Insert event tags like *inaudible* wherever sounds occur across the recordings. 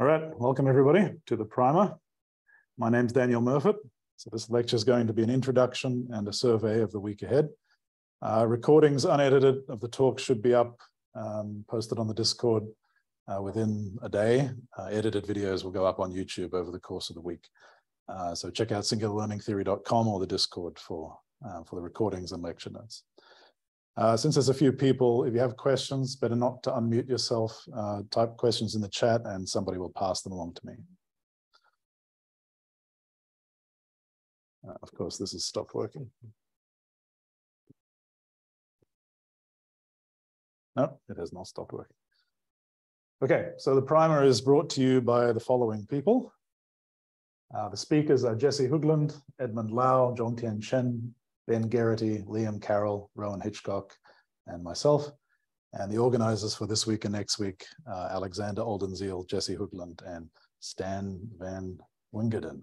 All right, welcome everybody to the primer. My name's Daniel Murfet. So this lecture is going to be an introduction and a survey of the week ahead. Uh, recordings unedited of the talk should be up, um, posted on the Discord uh, within a day. Uh, edited videos will go up on YouTube over the course of the week. Uh, so check out singularlearningtheory.com or the Discord for, uh, for the recordings and lecture notes. Uh, since there's a few people, if you have questions, better not to unmute yourself, uh, type questions in the chat and somebody will pass them along to me. Uh, of course, this has stopped working. No, it has not stopped working. Okay, so the primer is brought to you by the following people. Uh, the speakers are Jesse Hoogland, Edmund Lau, Zhongtian Chen, Ben Geraghty, Liam Carroll, Rowan Hitchcock, and myself. And the organizers for this week and next week, uh, Alexander Oldenziel, Jesse Hoogland, and Stan Van Wingerden.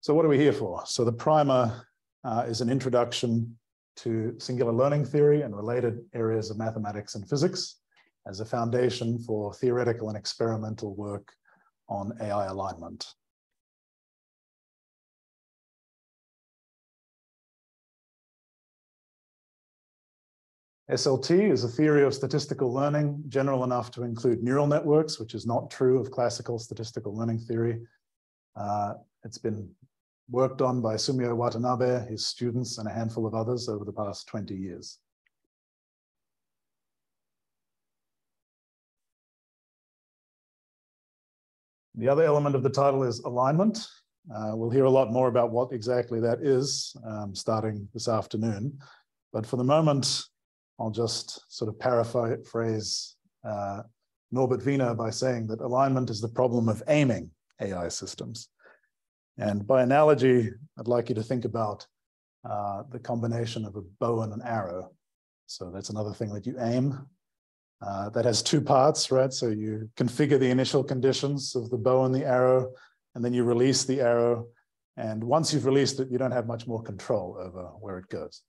So what are we here for? So the primer uh, is an introduction to singular learning theory and related areas of mathematics and physics as a foundation for theoretical and experimental work on AI alignment. SLT is a theory of statistical learning, general enough to include neural networks, which is not true of classical statistical learning theory. Uh, it's been worked on by Sumio Watanabe, his students, and a handful of others over the past 20 years. The other element of the title is alignment. Uh, we'll hear a lot more about what exactly that is um, starting this afternoon. But for the moment, I'll just sort of paraphrase uh, Norbert Wiener by saying that alignment is the problem of aiming AI systems. And by analogy, I'd like you to think about uh, the combination of a bow and an arrow. So that's another thing that you aim uh, that has two parts, right? So you configure the initial conditions of the bow and the arrow, and then you release the arrow. And once you've released it, you don't have much more control over where it goes.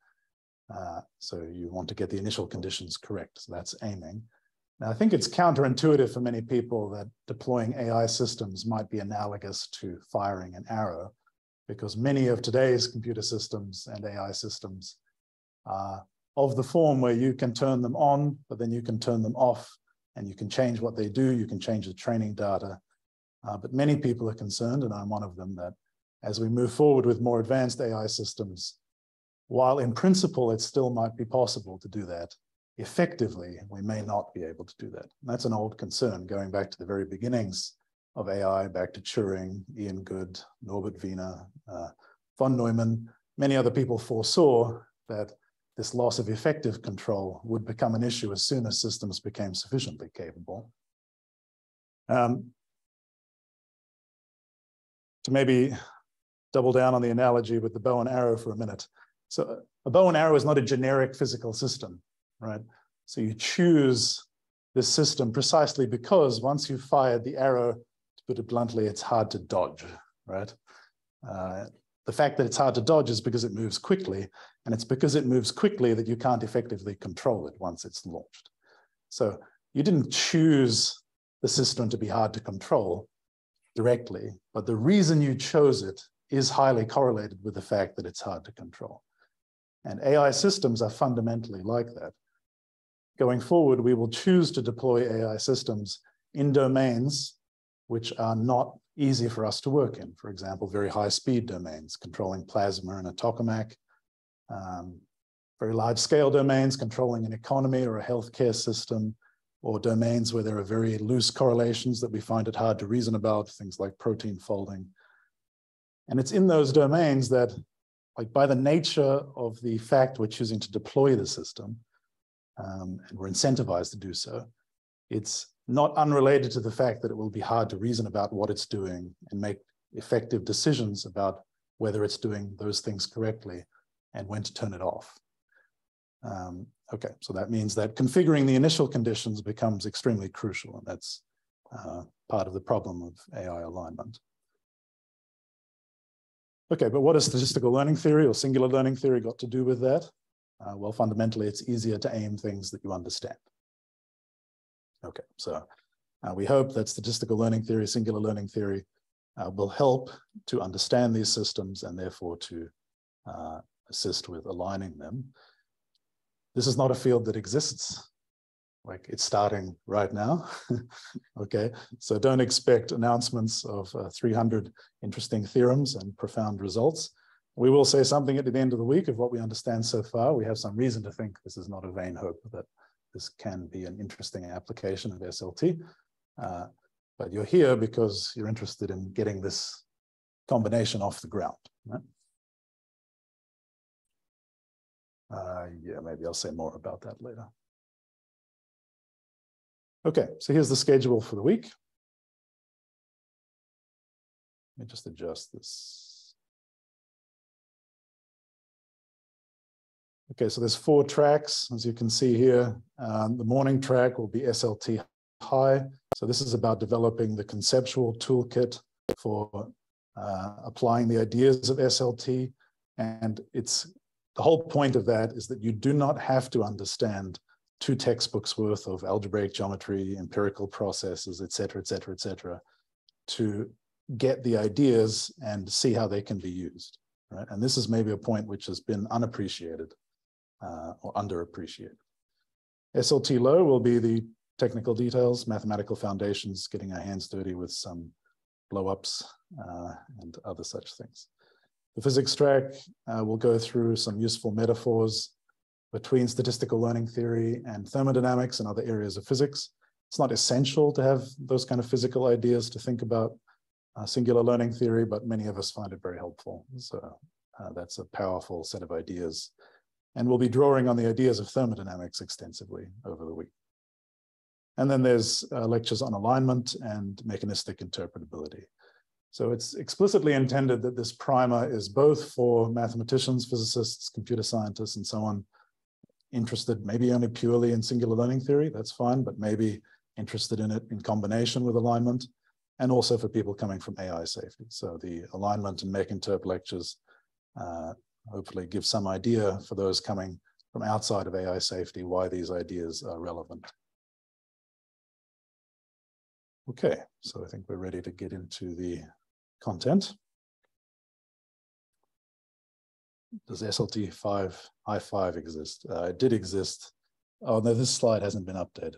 Uh, so you want to get the initial conditions correct. So that's aiming. Now, I think it's counterintuitive for many people that deploying AI systems might be analogous to firing an arrow, because many of today's computer systems and AI systems are of the form where you can turn them on, but then you can turn them off and you can change what they do, you can change the training data. Uh, but many people are concerned, and I'm one of them, that as we move forward with more advanced AI systems, while in principle it still might be possible to do that, effectively we may not be able to do that. And that's an old concern going back to the very beginnings of AI, back to Turing, Ian Good, Norbert Wiener, uh, von Neumann. Many other people foresaw that this loss of effective control would become an issue as soon as systems became sufficiently capable. Um, to maybe double down on the analogy with the bow and arrow for a minute. So a bow and arrow is not a generic physical system, right? So you choose this system precisely because once you've fired the arrow, to put it bluntly, it's hard to dodge, right? Uh, the fact that it's hard to dodge is because it moves quickly, and it's because it moves quickly that you can't effectively control it once it's launched. So you didn't choose the system to be hard to control directly, but the reason you chose it is highly correlated with the fact that it's hard to control. And AI systems are fundamentally like that. Going forward, we will choose to deploy AI systems in domains which are not easy for us to work in. For example, very high speed domains, controlling plasma and a tokamak, um, very large scale domains, controlling an economy or a healthcare system, or domains where there are very loose correlations that we find it hard to reason about, things like protein folding. And it's in those domains that, like by the nature of the fact we're choosing to deploy the system, um, and we're incentivized to do so, it's not unrelated to the fact that it will be hard to reason about what it's doing and make effective decisions about whether it's doing those things correctly and when to turn it off. Um, okay, so that means that configuring the initial conditions becomes extremely crucial, and that's uh, part of the problem of AI alignment. Okay, but what has statistical learning theory or singular learning theory got to do with that? Uh, well, fundamentally, it's easier to aim things that you understand. Okay, so uh, we hope that statistical learning theory, singular learning theory, uh, will help to understand these systems and therefore to uh, assist with aligning them. This is not a field that exists. Like it's starting right now. *laughs* okay, so don't expect announcements of uh, 300 interesting theorems and profound results. We will say something at the end of the week of what we understand so far. We have some reason to think this is not a vain hope that this can be an interesting application of SLT. Uh, but you're here because you're interested in getting this combination off the ground. Right? Uh, yeah, maybe I'll say more about that later. Okay, so here's the schedule for the week. Let me just adjust this. Okay, so there's four tracks, as you can see here. Um, the morning track will be SLT high. So this is about developing the conceptual toolkit for uh, applying the ideas of SLT. And it's the whole point of that is that you do not have to understand two textbooks worth of algebraic geometry, empirical processes, et cetera, et cetera, et cetera, to get the ideas and see how they can be used. Right? And this is maybe a point which has been unappreciated uh, or underappreciated. SLT low will be the technical details, mathematical foundations, getting our hands dirty with some blow-ups uh, and other such things. The physics track uh, will go through some useful metaphors between statistical learning theory and thermodynamics and other areas of physics. It's not essential to have those kind of physical ideas to think about uh, singular learning theory, but many of us find it very helpful. So uh, that's a powerful set of ideas. And we'll be drawing on the ideas of thermodynamics extensively over the week. And then there's uh, lectures on alignment and mechanistic interpretability. So it's explicitly intended that this primer is both for mathematicians, physicists, computer scientists, and so on, interested maybe only purely in singular learning theory, that's fine, but maybe interested in it in combination with alignment, and also for people coming from AI safety. So the alignment and mech interp lectures uh, hopefully give some idea for those coming from outside of AI safety why these ideas are relevant. Okay, so I think we're ready to get into the content. Does SLT 5 I5 exist? Uh, it did exist. Oh, no, this slide hasn't been updated.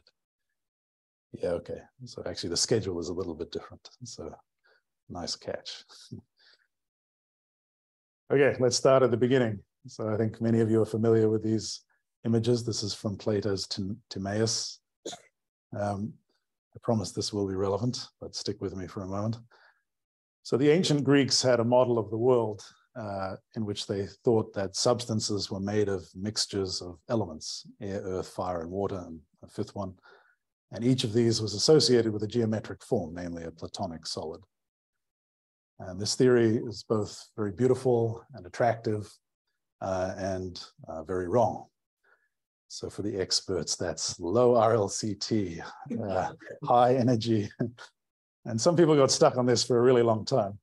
Yeah, okay. So actually the schedule is a little bit different. So nice catch. *laughs* okay, let's start at the beginning. So I think many of you are familiar with these images. This is from Plato's Timaeus. Um, I promise this will be relevant, but stick with me for a moment. So the ancient Greeks had a model of the world uh, in which they thought that substances were made of mixtures of elements, air, earth, fire, and water, and a fifth one. And each of these was associated with a geometric form, namely a Platonic solid. And this theory is both very beautiful and attractive uh, and uh, very wrong. So for the experts, that's low RLCT, uh, high energy. And some people got stuck on this for a really long time.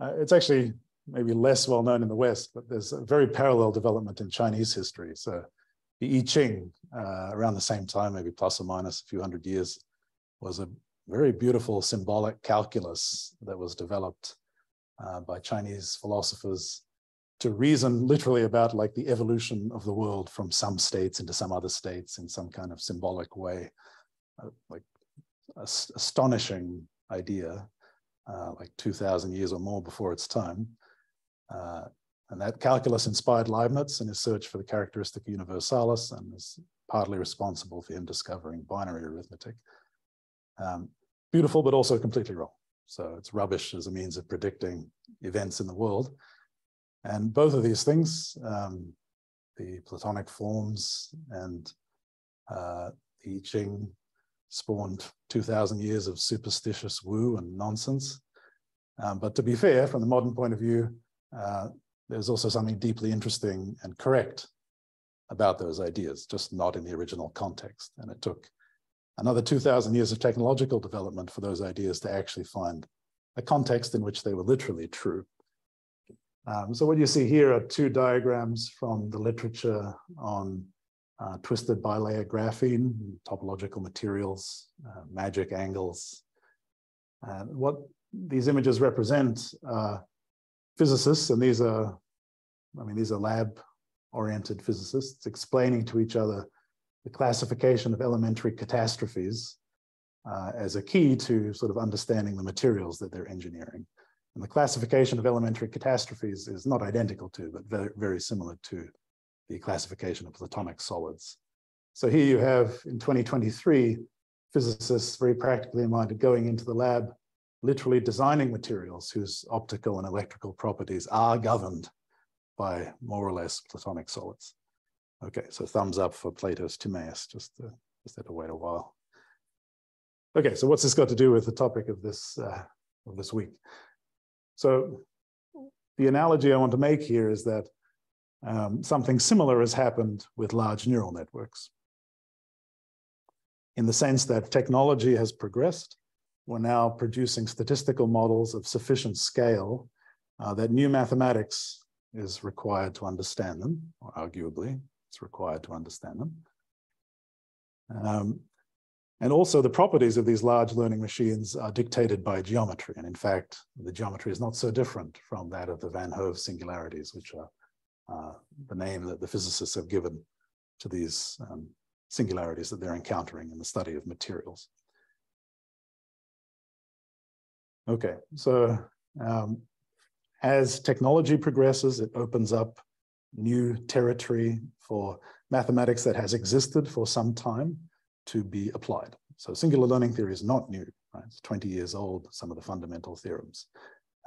Uh, it's actually maybe less well known in the West, but there's a very parallel development in Chinese history. So the I Ching, uh, around the same time, maybe plus or minus a few hundred years, was a very beautiful symbolic calculus that was developed uh, by Chinese philosophers to reason literally about like the evolution of the world from some states into some other states in some kind of symbolic way, uh, like astonishing idea, uh, like 2000 years or more before its time. Uh, and that calculus inspired Leibniz in his search for the characteristica universalis and is partly responsible for him discovering binary arithmetic. Um, beautiful, but also completely wrong. So it's rubbish as a means of predicting events in the world. And both of these things, um, the Platonic forms and uh, the I Ching, spawned 2000 years of superstitious woo and nonsense. Um, but to be fair, from the modern point of view, uh, there's also something deeply interesting and correct about those ideas, just not in the original context. And it took another 2000 years of technological development for those ideas to actually find a context in which they were literally true. Um, so what you see here are two diagrams from the literature on uh, twisted bilayer graphene, topological materials, uh, magic angles. Uh, what these images represent physicists, and these are, I mean, these are lab-oriented physicists explaining to each other the classification of elementary catastrophes uh, as a key to sort of understanding the materials that they're engineering. And the classification of elementary catastrophes is not identical to, but very, very similar to the classification of platonic solids. So here you have in 2023, physicists very practically minded going into the lab, literally designing materials whose optical and electrical properties are governed by more or less platonic solids. Okay, so thumbs up for Plato's Timaeus, just, to, just had to wait a while. Okay, so what's this got to do with the topic of this, uh, of this week? So the analogy I want to make here is that um, something similar has happened with large neural networks. In the sense that technology has progressed, we're now producing statistical models of sufficient scale uh, that new mathematics is required to understand them, or arguably it's required to understand them. Um, and also the properties of these large learning machines are dictated by geometry. And in fact, the geometry is not so different from that of the Van Hove singularities, which are uh, the name that the physicists have given to these um, singularities that they're encountering in the study of materials. Okay, so um, as technology progresses, it opens up new territory for mathematics that has existed for some time to be applied. So singular learning theory is not new, right? It's 20 years old, some of the fundamental theorems.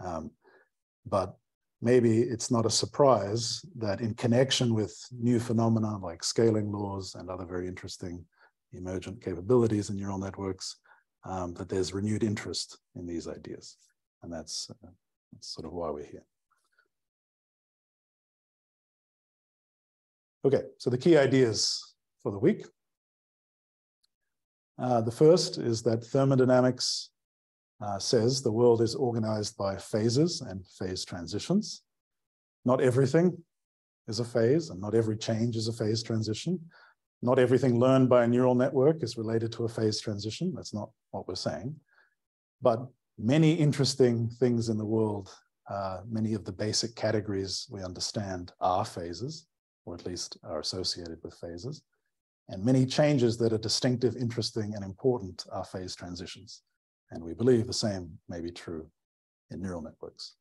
Um, but maybe it's not a surprise that in connection with new phenomena like scaling laws and other very interesting emergent capabilities in neural networks, um, that there's renewed interest in these ideas. And that's, uh, that's sort of why we're here. Okay, so the key ideas for the week. Uh, the first is that thermodynamics uh, says the world is organized by phases and phase transitions. Not everything is a phase, and not every change is a phase transition. Not everything learned by a neural network is related to a phase transition. That's not what we're saying. But many interesting things in the world, uh, many of the basic categories we understand are phases, or at least are associated with phases. And many changes that are distinctive, interesting, and important are phase transitions. And we believe the same may be true in neural networks.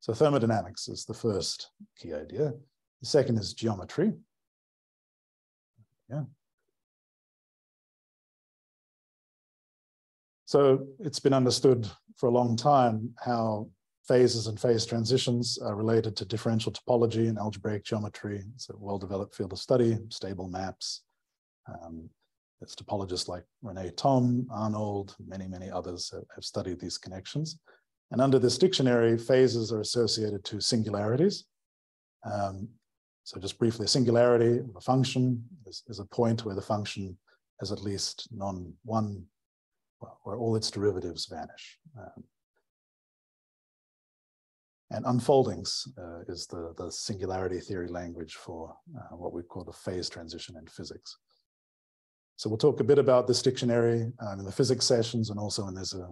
So thermodynamics is the first key idea. The second is geometry. Yeah. So it's been understood for a long time how phases and phase transitions are related to differential topology and algebraic geometry. It's a well-developed field of study, stable maps, um, it's topologists like Rene Thom, Arnold, many, many others have, studied these connections. And under this dictionary, phases are associated to singularities. Um, so just briefly, a singularity of a function is, is, a point where the function has at least non one, where all its derivatives vanish. Um, and unfoldings uh, is the, the singularity theory language for uh, what we call the phase transition in physics. So we'll talk a bit about this dictionary um, in the physics sessions and also when there's a,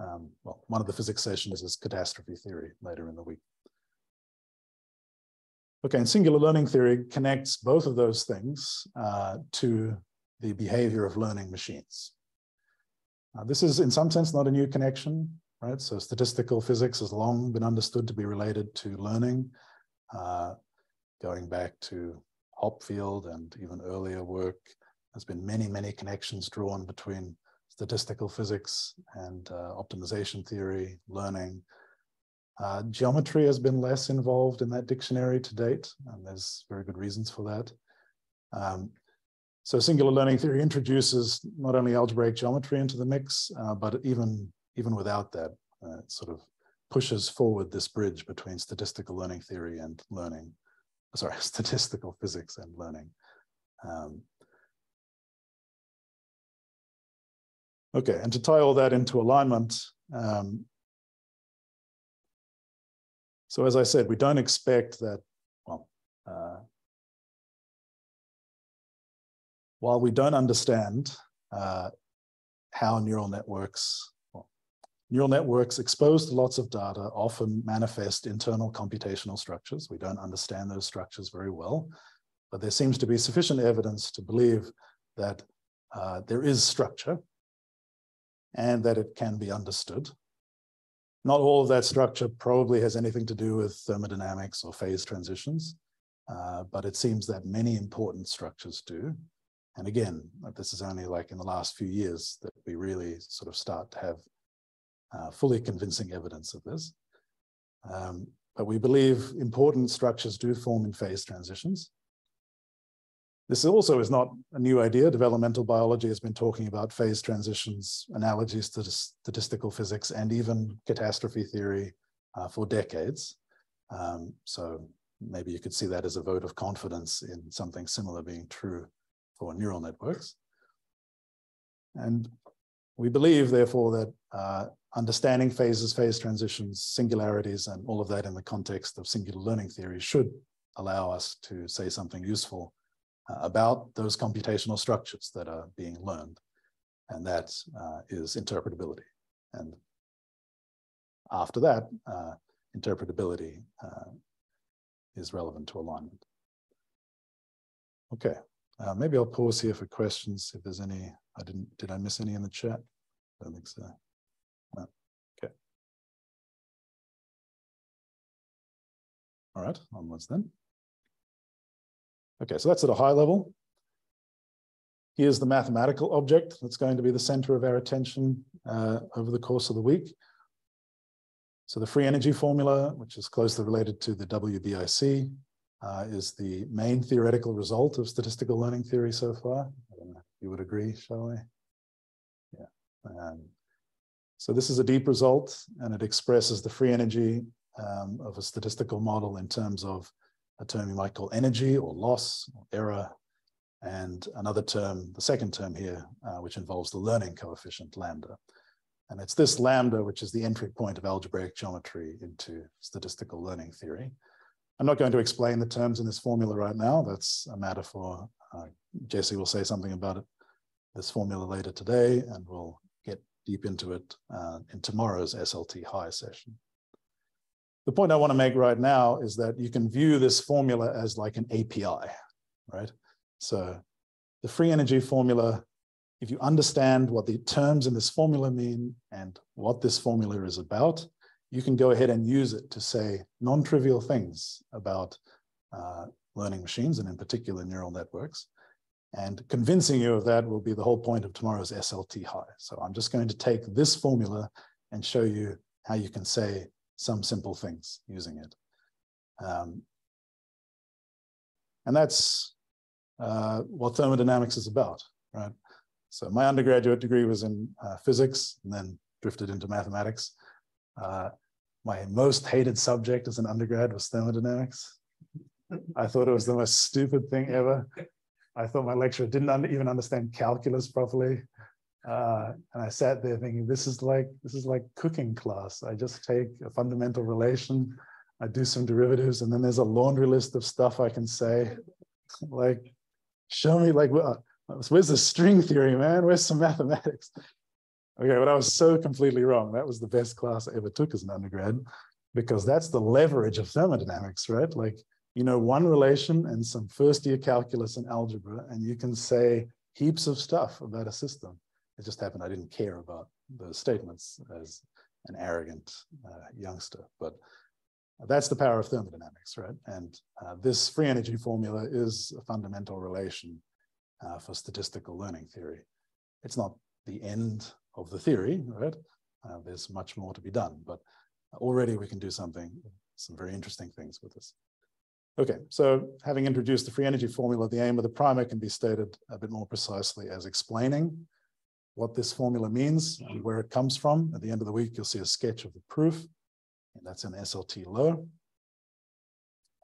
um, well, one of the physics sessions is catastrophe theory later in the week. Okay, and singular learning theory connects both of those things uh, to the behavior of learning machines. Uh, this is in some sense not a new connection, right? So statistical physics has long been understood to be related to learning, uh, going back to Hopfield and even earlier work there's been many, many connections drawn between statistical physics and uh, optimization theory, learning. Uh, geometry has been less involved in that dictionary to date, and there's very good reasons for that. Um, so singular learning theory introduces not only algebraic geometry into the mix, uh, but even, even without that, uh, it sort of pushes forward this bridge between statistical learning theory and learning, sorry, *laughs* statistical physics and learning. Um, Okay, and to tie all that into alignment, um, So as I said, we don't expect that, well, uh, while we don't understand uh, how neural networks, well, neural networks exposed to lots of data often manifest internal computational structures. We don't understand those structures very well, but there seems to be sufficient evidence to believe that uh, there is structure and that it can be understood. Not all of that structure probably has anything to do with thermodynamics or phase transitions, uh, but it seems that many important structures do. And again, this is only like in the last few years that we really sort of start to have uh, fully convincing evidence of this. Um, but we believe important structures do form in phase transitions. This also is not a new idea. Developmental biology has been talking about phase transitions, analogies to statistical physics, and even catastrophe theory uh, for decades. Um, so maybe you could see that as a vote of confidence in something similar being true for neural networks. And we believe, therefore, that uh, understanding phases, phase transitions, singularities, and all of that in the context of singular learning theory should allow us to say something useful about those computational structures that are being learned. And that uh, is interpretability. And after that, uh, interpretability uh, is relevant to alignment. Okay, uh, maybe I'll pause here for questions if there's any. I didn't, did I miss any in the chat? I don't think so. No. Okay. All right, onwards then. Okay, so that's at a high level. Here's the mathematical object that's going to be the center of our attention uh, over the course of the week. So the free energy formula, which is closely related to the WBIC, uh, is the main theoretical result of statistical learning theory so far. you would agree, shall we? Yeah. Um, so this is a deep result, and it expresses the free energy um, of a statistical model in terms of a term you might call energy or loss or error, and another term, the second term here, uh, which involves the learning coefficient lambda. And it's this lambda which is the entry point of algebraic geometry into statistical learning theory. I'm not going to explain the terms in this formula right now. That's a matter for uh, Jesse will say something about it, this formula later today, and we'll get deep into it uh, in tomorrow's SLT high session. The point I want to make right now is that you can view this formula as like an API, right? So the free energy formula, if you understand what the terms in this formula mean and what this formula is about, you can go ahead and use it to say non-trivial things about uh, learning machines and in particular neural networks. And convincing you of that will be the whole point of tomorrow's SLT high. So I'm just going to take this formula and show you how you can say some simple things using it. Um, and that's uh, what thermodynamics is about, right? So my undergraduate degree was in uh, physics and then drifted into mathematics. Uh, my most hated subject as an undergrad was thermodynamics. I thought it was the most stupid thing ever. I thought my lecturer didn't un even understand calculus properly. Uh, and I sat there thinking, this is like this is like cooking class. I just take a fundamental relation, I do some derivatives, and then there's a laundry list of stuff I can say. like, show me like where's the string theory, man? Where's some mathematics? Okay, but I was so completely wrong. That was the best class I ever took as an undergrad, because that's the leverage of thermodynamics, right? Like, you know, one relation and some first year calculus and algebra, and you can say heaps of stuff about a system. It just happened I didn't care about those statements as an arrogant uh, youngster, but that's the power of thermodynamics, right? And uh, this free energy formula is a fundamental relation uh, for statistical learning theory. It's not the end of the theory, right? Uh, there's much more to be done, but already we can do something, some very interesting things with this. Okay, so having introduced the free energy formula, the aim of the primer can be stated a bit more precisely as explaining what this formula means and where it comes from. At the end of the week, you'll see a sketch of the proof, and that's an SLT low.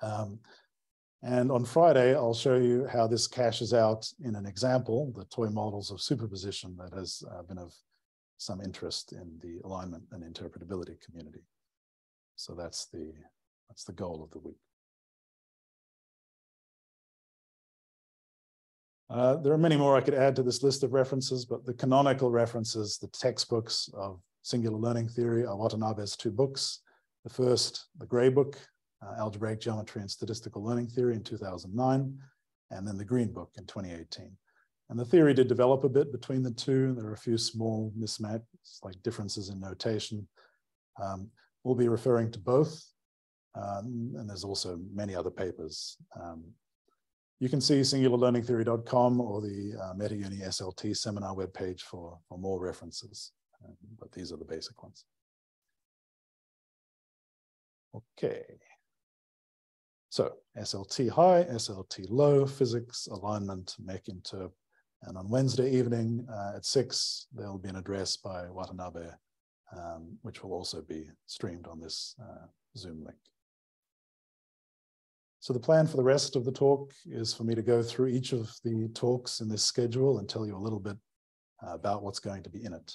Um, and on Friday, I'll show you how this cashes out in an example, the toy models of superposition that has uh, been of some interest in the alignment and interpretability community. So that's the That's the goal of the week. Uh, there are many more I could add to this list of references, but the canonical references, the textbooks of singular learning theory are Watanabe's two books. The first, the Gray book, uh, Algebraic Geometry and Statistical Learning Theory in 2009, and then the Green book in 2018. And the theory did develop a bit between the two. There are a few small mismatches, like differences in notation. Um, we'll be referring to both. Um, and there's also many other papers um, you can see singularlearningtheory.com or the uh, MetaUni SLT seminar webpage for, for more references, um, but these are the basic ones. Okay. So SLT high, SLT low, physics, alignment, mech interp. And on Wednesday evening uh, at six, there'll be an address by Watanabe, um, which will also be streamed on this uh, Zoom link. So the plan for the rest of the talk is for me to go through each of the talks in this schedule and tell you a little bit uh, about what's going to be in it.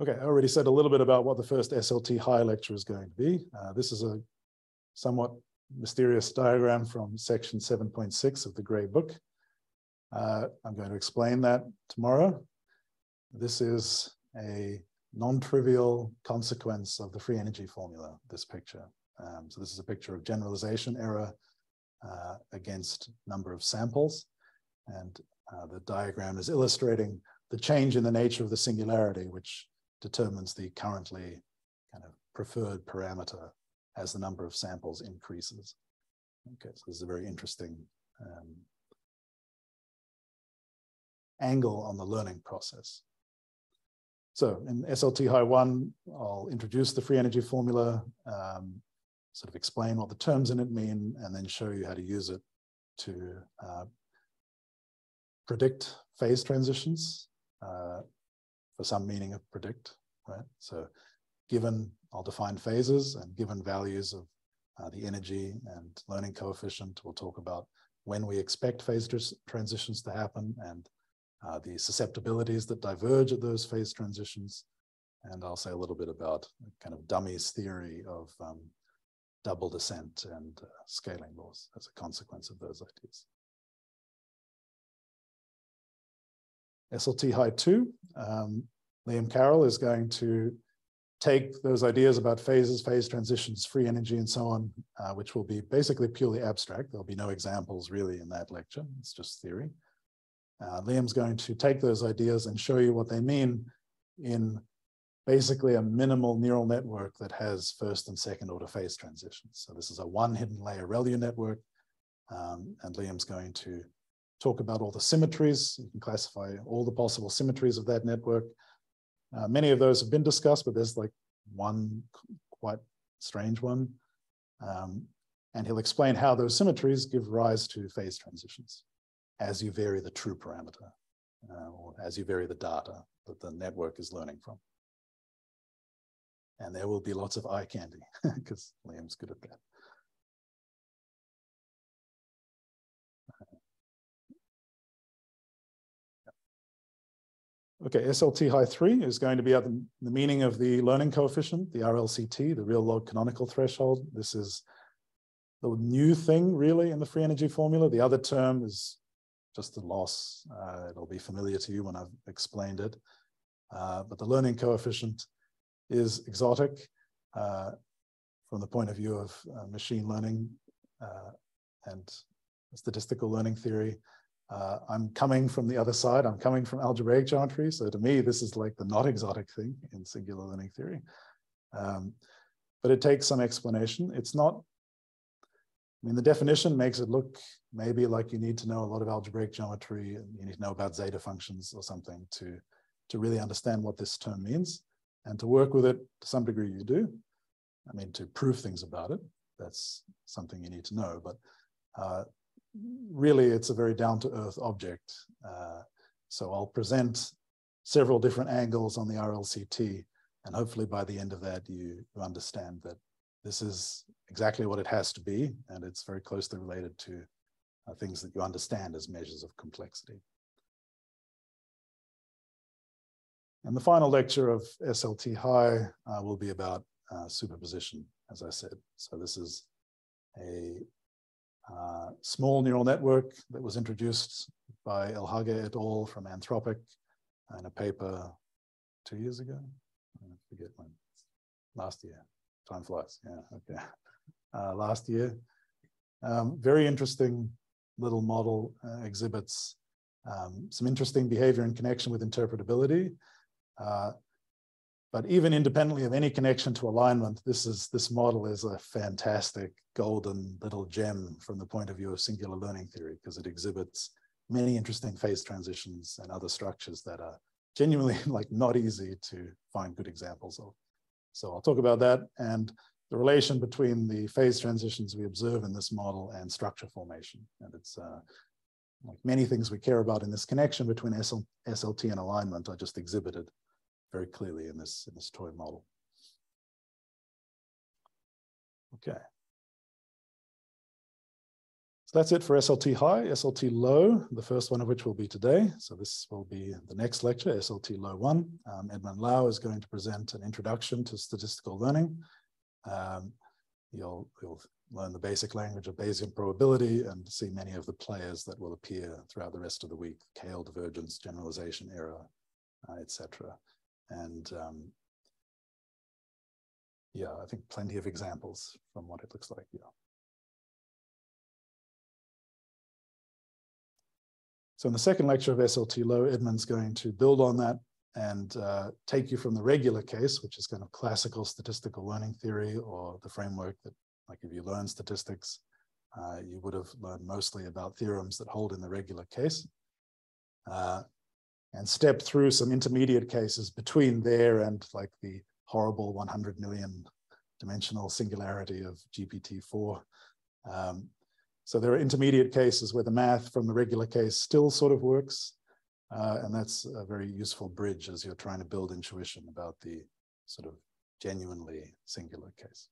Okay, I already said a little bit about what the first SLT high lecture is going to be. Uh, this is a somewhat mysterious diagram from section 7.6 of the Gray book. Uh, I'm going to explain that tomorrow. This is a non-trivial consequence of the free energy formula, this picture. Um, so this is a picture of generalization error uh, against number of samples. And uh, the diagram is illustrating the change in the nature of the singularity, which determines the currently kind of preferred parameter as the number of samples increases. Okay, so this is a very interesting um, angle on the learning process. So in SLT High 1, I'll introduce the free energy formula, um, sort of explain what the terms in it mean, and then show you how to use it to uh, predict phase transitions uh, for some meaning of predict, right? So given, I'll define phases and given values of uh, the energy and learning coefficient, we'll talk about when we expect phase transitions to happen and uh, the susceptibilities that diverge at those phase transitions. And I'll say a little bit about kind of dummies theory of um, double descent and uh, scaling laws as a consequence of those ideas. SLT High 2, um, Liam Carroll is going to take those ideas about phases, phase transitions, free energy, and so on, uh, which will be basically purely abstract. There'll be no examples really in that lecture. It's just theory. Uh, Liam's going to take those ideas and show you what they mean in basically a minimal neural network that has first and second order phase transitions. So this is a one hidden layer ReLU network. Um, and Liam's going to talk about all the symmetries. You can classify all the possible symmetries of that network. Uh, many of those have been discussed, but there's like one quite strange one. Um, and he'll explain how those symmetries give rise to phase transitions as you vary the true parameter uh, or as you vary the data that the network is learning from. And there will be lots of eye candy *laughs* because Liam's good at that. Okay, SLT high three is going to be the, the, meaning of the learning coefficient, the RLCT, the real log canonical threshold. This is the new thing really in the free energy formula. The other term is just the loss. Uh, it'll be familiar to you when I've explained it. Uh, but the learning coefficient is exotic uh, from the point of view of uh, machine learning uh, and statistical learning theory. Uh, I'm coming from the other side. I'm coming from algebraic geometry. So to me, this is like the not exotic thing in singular learning theory. Um, but it takes some explanation. It's not I mean, the definition makes it look maybe like you need to know a lot of algebraic geometry and you need to know about zeta functions or something to, to really understand what this term means. And to work with it to some degree you do. I mean, to prove things about it, that's something you need to know. But uh, really, it's a very down to earth object. Uh, so I'll present several different angles on the RLCT. And hopefully by the end of that, you, you understand that this is exactly what it has to be, and it's very closely related to uh, things that you understand as measures of complexity. And the final lecture of SLT High uh, will be about uh, superposition, as I said. So this is a uh, small neural network that was introduced by Elhage et al. from Anthropic in a paper two years ago. I forget when. Last year. Time flies. Yeah. Okay. Uh, last year. Um, very interesting little model uh, exhibits um, some interesting behavior in connection with interpretability. Uh, but even independently of any connection to alignment, this is this model is a fantastic golden little gem from the point of view of singular learning theory because it exhibits many interesting phase transitions and other structures that are genuinely *laughs* like not easy to find good examples of. So I'll talk about that and the relation between the phase transitions we observe in this model and structure formation. And it's uh, like many things we care about in this connection between SL, SLT and alignment are just exhibited very clearly in this, in this toy model. Okay. So that's it for SLT high, SLT low, the first one of which will be today. So this will be the next lecture, SLT low one. Um, Edmund Lau is going to present an introduction to statistical learning. Um, you'll, you'll learn the basic language of Bayesian probability and see many of the players that will appear throughout the rest of the week, KL divergence, generalization error, uh, etc. And um, yeah, I think plenty of examples from what it looks like. Yeah. So in the second lecture of SLT Low, Edmund's going to build on that and uh, take you from the regular case, which is kind of classical statistical learning theory or the framework that, like if you learn statistics, uh, you would have learned mostly about theorems that hold in the regular case. Uh, and step through some intermediate cases between there and like the horrible 100 million dimensional singularity of GPT-4. Um, so there are intermediate cases where the math from the regular case still sort of works. Uh, and that's a very useful bridge as you're trying to build intuition about the sort of genuinely singular case.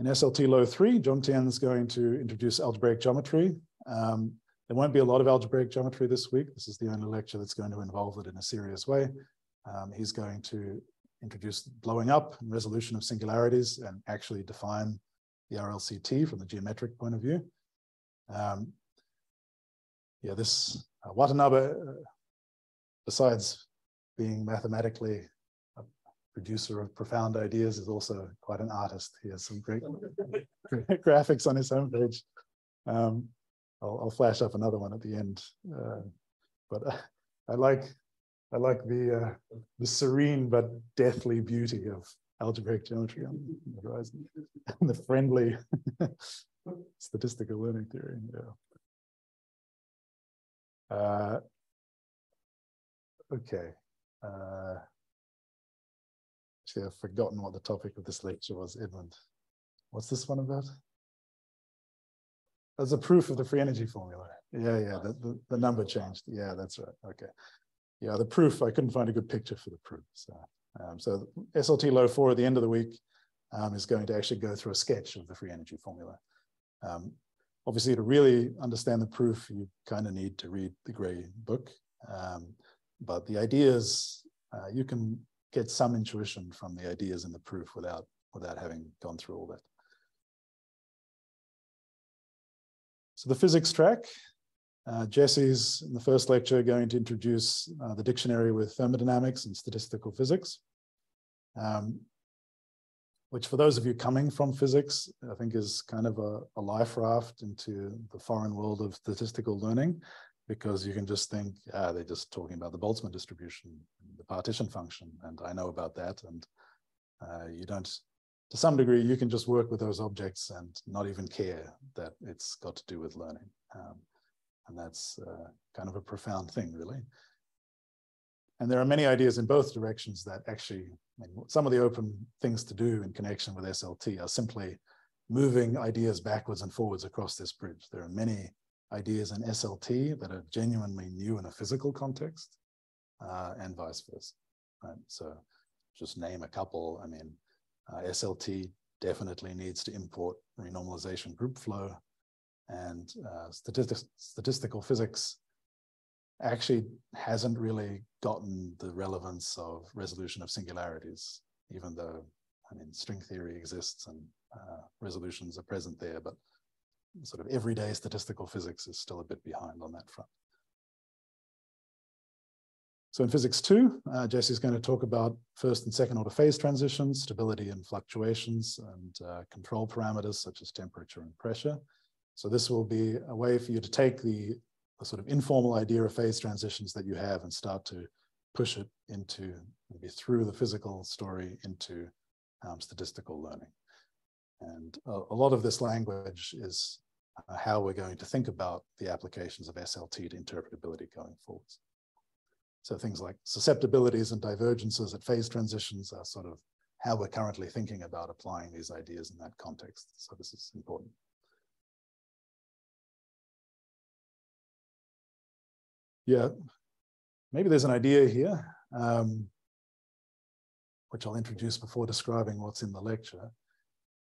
In SLT Low 3, Zhongtian is going to introduce algebraic geometry. Um, there won't be a lot of algebraic geometry this week. This is the only lecture that's going to involve it in a serious way. Um, he's going to introduce blowing up and resolution of singularities and actually define the RLCT from the geometric point of view. Um, yeah, this uh, Watanabe, uh, besides being mathematically a producer of profound ideas, is also quite an artist. He has some great, *laughs* graphics on his homepage. Um, I'll, I'll, flash up another one at the end. Uh, but uh, I like I like the uh, the serene but deathly beauty of algebraic geometry on the horizon and the friendly *laughs* statistical learning theory. Yeah. Uh, okay. Uh, Actually, I've forgotten what the topic of this lecture was, Edmund. What's this one about? As a proof of the free energy formula. Yeah, yeah, the, the, the, number changed. Yeah, that's right. Okay. Yeah, the proof, I couldn't find a good picture for the proof. So, um, so SLT low four at the end of the week um, is going to actually go through a sketch of the free energy formula. Um, obviously, to really understand the proof, you kind of need to read the Gray book. Um, but the ideas, uh, you can get some intuition from the ideas in the proof without, without having gone through all that. So the physics track, uh, Jesse's in the first lecture going to introduce uh, the dictionary with thermodynamics and statistical physics, um, which for those of you coming from physics, I think is kind of a, a life raft into the foreign world of statistical learning because you can just think, ah, they're just talking about the Boltzmann distribution, the partition function, and I know about that. And uh, you don't, to some degree, you can just work with those objects and not even care that it's got to do with learning. Um, and that's uh, kind of a profound thing, really. And there are many ideas in both directions that actually, I mean, some of the open things to do in connection with SLT are simply moving ideas backwards and forwards across this bridge. There are many ideas in SLT that are genuinely new in a physical context uh, and vice versa. Right? So just name a couple. I mean, uh, SLT definitely needs to import renormalization group flow And uh, statistical physics actually hasn't really gotten the relevance of resolution of singularities, even though, I mean, string theory exists and uh, resolutions are present there, but sort of everyday statistical physics is still a bit behind on that front. So in physics two, uh, Jesse's going to talk about first and second order phase transitions, stability and fluctuations, and uh, control parameters such as temperature and pressure. So this will be a way for you to take the, the sort of informal idea of phase transitions that you have and start to push it into maybe through the physical story into um, statistical learning. And a, a, lot of this language is uh, how we're going to think about the applications of SLT to interpretability going forwards. So things like susceptibilities and divergences at phase transitions are sort of how we're currently thinking about applying these ideas in that context. So this is important. Yeah, maybe there's an idea here, um, which I'll introduce before describing what's in the lecture.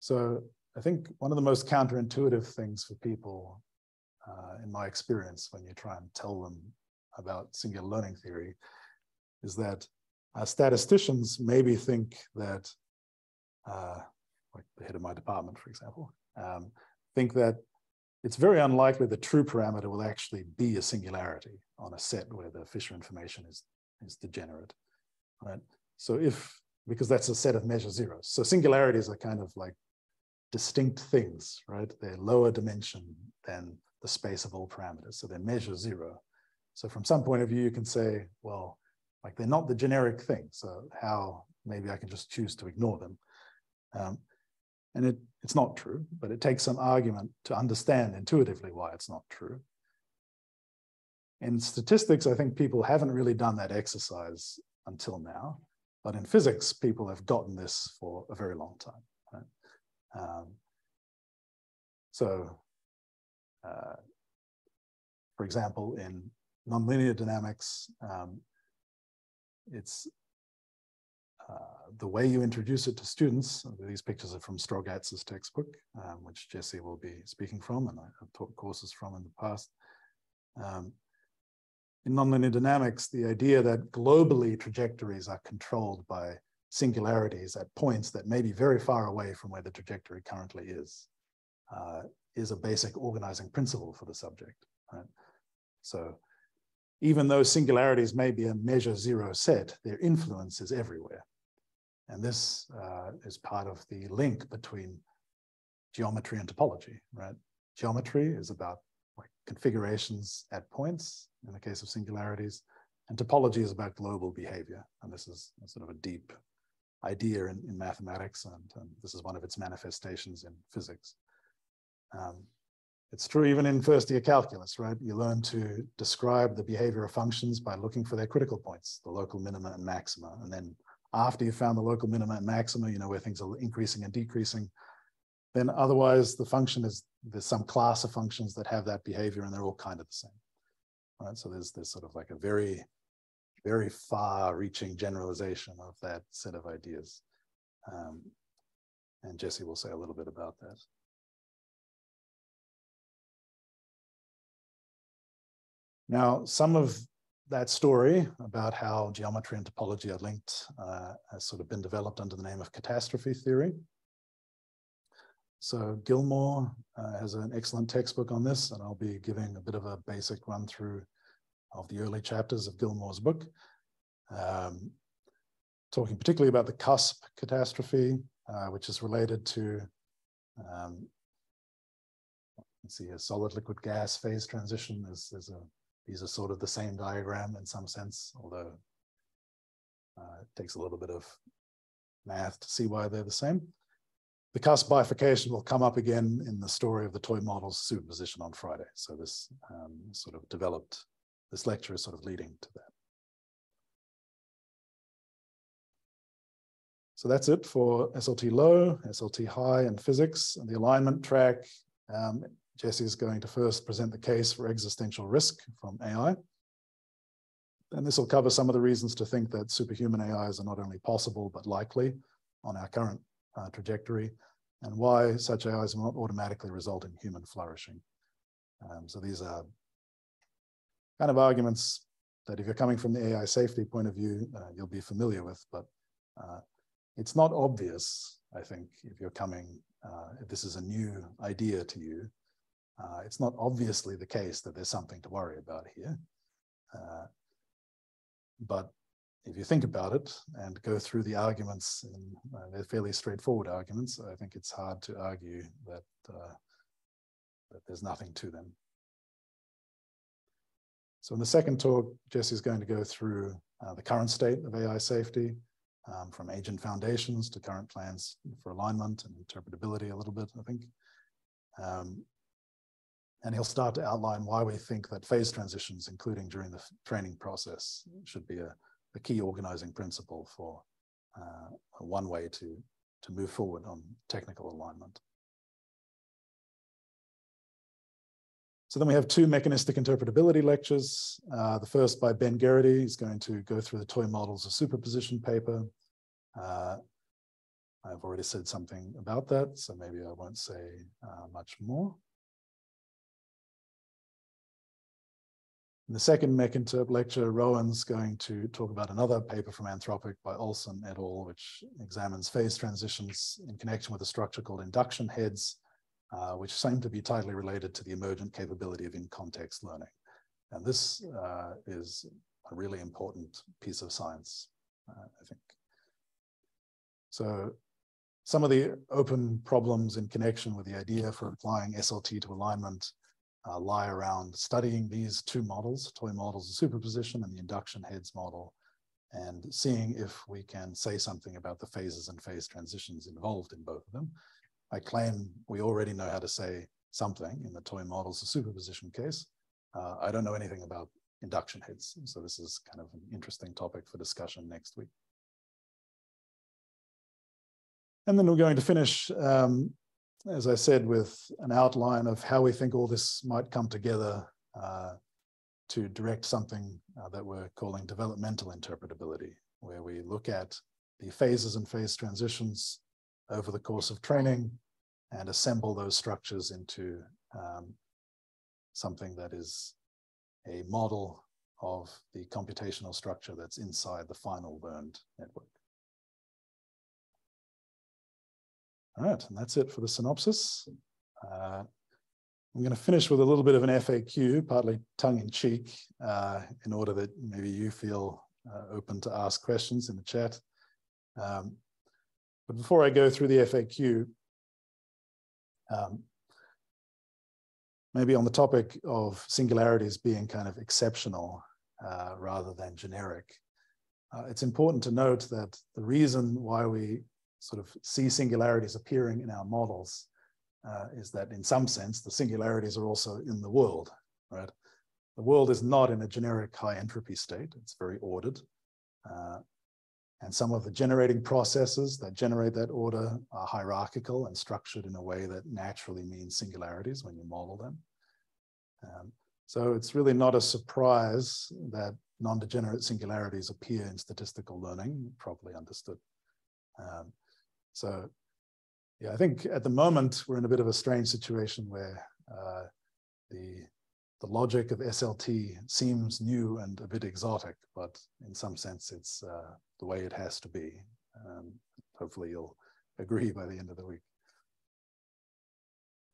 So I think one of the most counterintuitive things for people, uh, in my experience, when you try and tell them about singular learning theory is that uh, statisticians maybe think that, uh, like the head of my department, for example, um, think that it's very unlikely the true parameter will actually be a singularity on a set where the Fisher information is, is degenerate, right? So if, because that's a set of measure zeros. So singularities are kind of like distinct things, right? They're lower dimension than the space of all parameters. So they're measure zero. So from some point of view, you can say, well, like they're not the generic thing. So how maybe I can just choose to ignore them. Um, and it, it's not true, but it takes some argument to understand intuitively why it's not true. In statistics, I think people haven't really done that exercise until now, but in physics, people have gotten this for a very long time. Right? Um, so, uh, for example, in nonlinear dynamics, um, it's uh, the way you introduce it to students. These pictures are from Strogatz's textbook, um, which Jesse will be speaking from, and I've taught courses from in the past. Um, in nonlinear dynamics, the idea that globally trajectories are controlled by singularities at points that may be very far away from where the trajectory currently is, uh, is a basic organizing principle for the subject. Right? So even though singularities may be a measure zero set, their influence is everywhere. And this uh, is part of the link between geometry and topology, right? Geometry is about like configurations at points in the case of singularities, and topology is about global behavior. And this is sort of a deep idea in, in mathematics, and, and this is one of its manifestations in physics. Um, it's true even in first year calculus, right? You learn to describe the behavior of functions by looking for their critical points, the local minima and maxima. And then after you've found the local minima and maxima, you know, where things are increasing and decreasing, then otherwise the function is, there's some class of functions that have that behavior and they're all kind of the same, right? So there's, there's sort of like a very, very far reaching generalization of that set of ideas. Um, and Jesse will say a little bit about that. Now, some of that story about how geometry and topology are linked uh, has sort of been developed under the name of catastrophe theory. So Gilmore uh, has an excellent textbook on this, and I'll be giving a bit of a basic run through of the early chapters of Gilmore's book, um, talking particularly about the cusp catastrophe, uh, which is related to um, let's see, a solid liquid gas phase transition is, is a these are sort of the same diagram in some sense, although uh, it takes a little bit of math to see why they're the same. The cusp bifurcation will come up again in the story of the toy models superposition on Friday. So this um, sort of developed, this lecture is sort of leading to that. So that's it for SLT low, SLT high, and physics. And the alignment track um, Jesse is going to first present the case for existential risk from AI. And this will cover some of the reasons to think that superhuman AIs are not only possible, but likely on our current uh, trajectory, and why such AIs will not automatically result in human flourishing. Um, so these are kind of arguments that if you're coming from the AI safety point of view, uh, you'll be familiar with, but uh, it's not obvious, I think, if you're coming, uh, if this is a new idea to you, uh, it's not obviously the case that there's something to worry about here. Uh, but if you think about it and go through the arguments, and uh, they're fairly straightforward arguments, I think it's hard to argue that, that there's nothing to them. So in the second talk, Jesse's going to go through uh, the current state of AI safety, um, from agent foundations to current plans for alignment and interpretability a little bit, I think. Um, and he'll start to outline why we think that phase transitions, including during the training process, should be a, a key organizing principle for uh, one way to, to move forward on technical alignment. So then we have two mechanistic interpretability lectures. Uh, the first by Ben Gerety is going to go through the toy models of superposition paper. Uh, I've already said something about that, so maybe I won't say uh, much more. In the second mech interp lecture, Rohan's going to talk about another paper from Anthropic by Olsson et al., which examines phase transitions in connection with a structure called induction heads uh, which seem to be tightly related to the emergent capability of in-context learning. And this uh, is a really important piece of science, uh, I think. So some of the open problems in connection with the idea for applying SLT to alignment uh, lie around studying these two models, toy models of superposition and the induction heads model, and seeing if we can say something about the phases and phase transitions involved in both of them, I claim we already know how to say something in the toy models of superposition case. Uh, I don't know anything about induction heads. So this is kind of an interesting topic for discussion next week. And then we're going to finish, um, as I said, with an outline of how we think all this might come together uh, to direct something uh, that we're calling developmental interpretability, where we look at the phases and phase transitions over the course of training and assemble those structures into um, something that is a model of the computational structure that's inside the final learned network. All right, and that's it for the synopsis. Uh, I'm going to finish with a little bit of an FAQ, partly tongue in cheek, uh, in order that maybe you feel uh, open to ask questions in the chat. Um, but before I go through the FAQ, um, maybe on the topic of singularities being kind of exceptional uh, rather than generic, uh, it's important to note that the reason why we sort of see singularities appearing in our models uh, is that in some sense, the singularities are also in the world, right? The world is not in a generic high entropy state. It's very ordered. Uh, and some of the generating processes that generate that order are hierarchical and structured in a way that naturally means singularities when you model them. Um, so it's really not a surprise that non-degenerate singularities appear in statistical learning, properly understood. Um, so yeah, I think at the moment we're in a bit of a strange situation where uh, the the logic of SLT seems new and a bit exotic, but in some sense it's uh, the way it has to be. Um, hopefully you'll agree by the end of the week.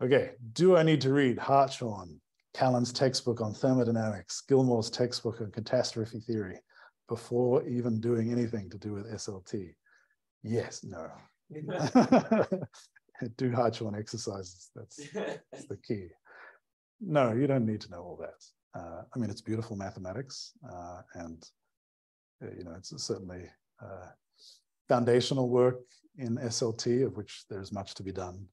Okay, do I need to read Hartshorne, Callen's textbook on thermodynamics, Gilmore's textbook on catastrophe theory before even doing anything to do with SLT? Yes, no. *laughs* do Hartshorne exercises, that's, that's the key. No, you don't need to know all that. Uh, I mean, it's beautiful mathematics, uh, and uh, you know, it's certainly uh, foundational work in SLT, of which there's much to be done,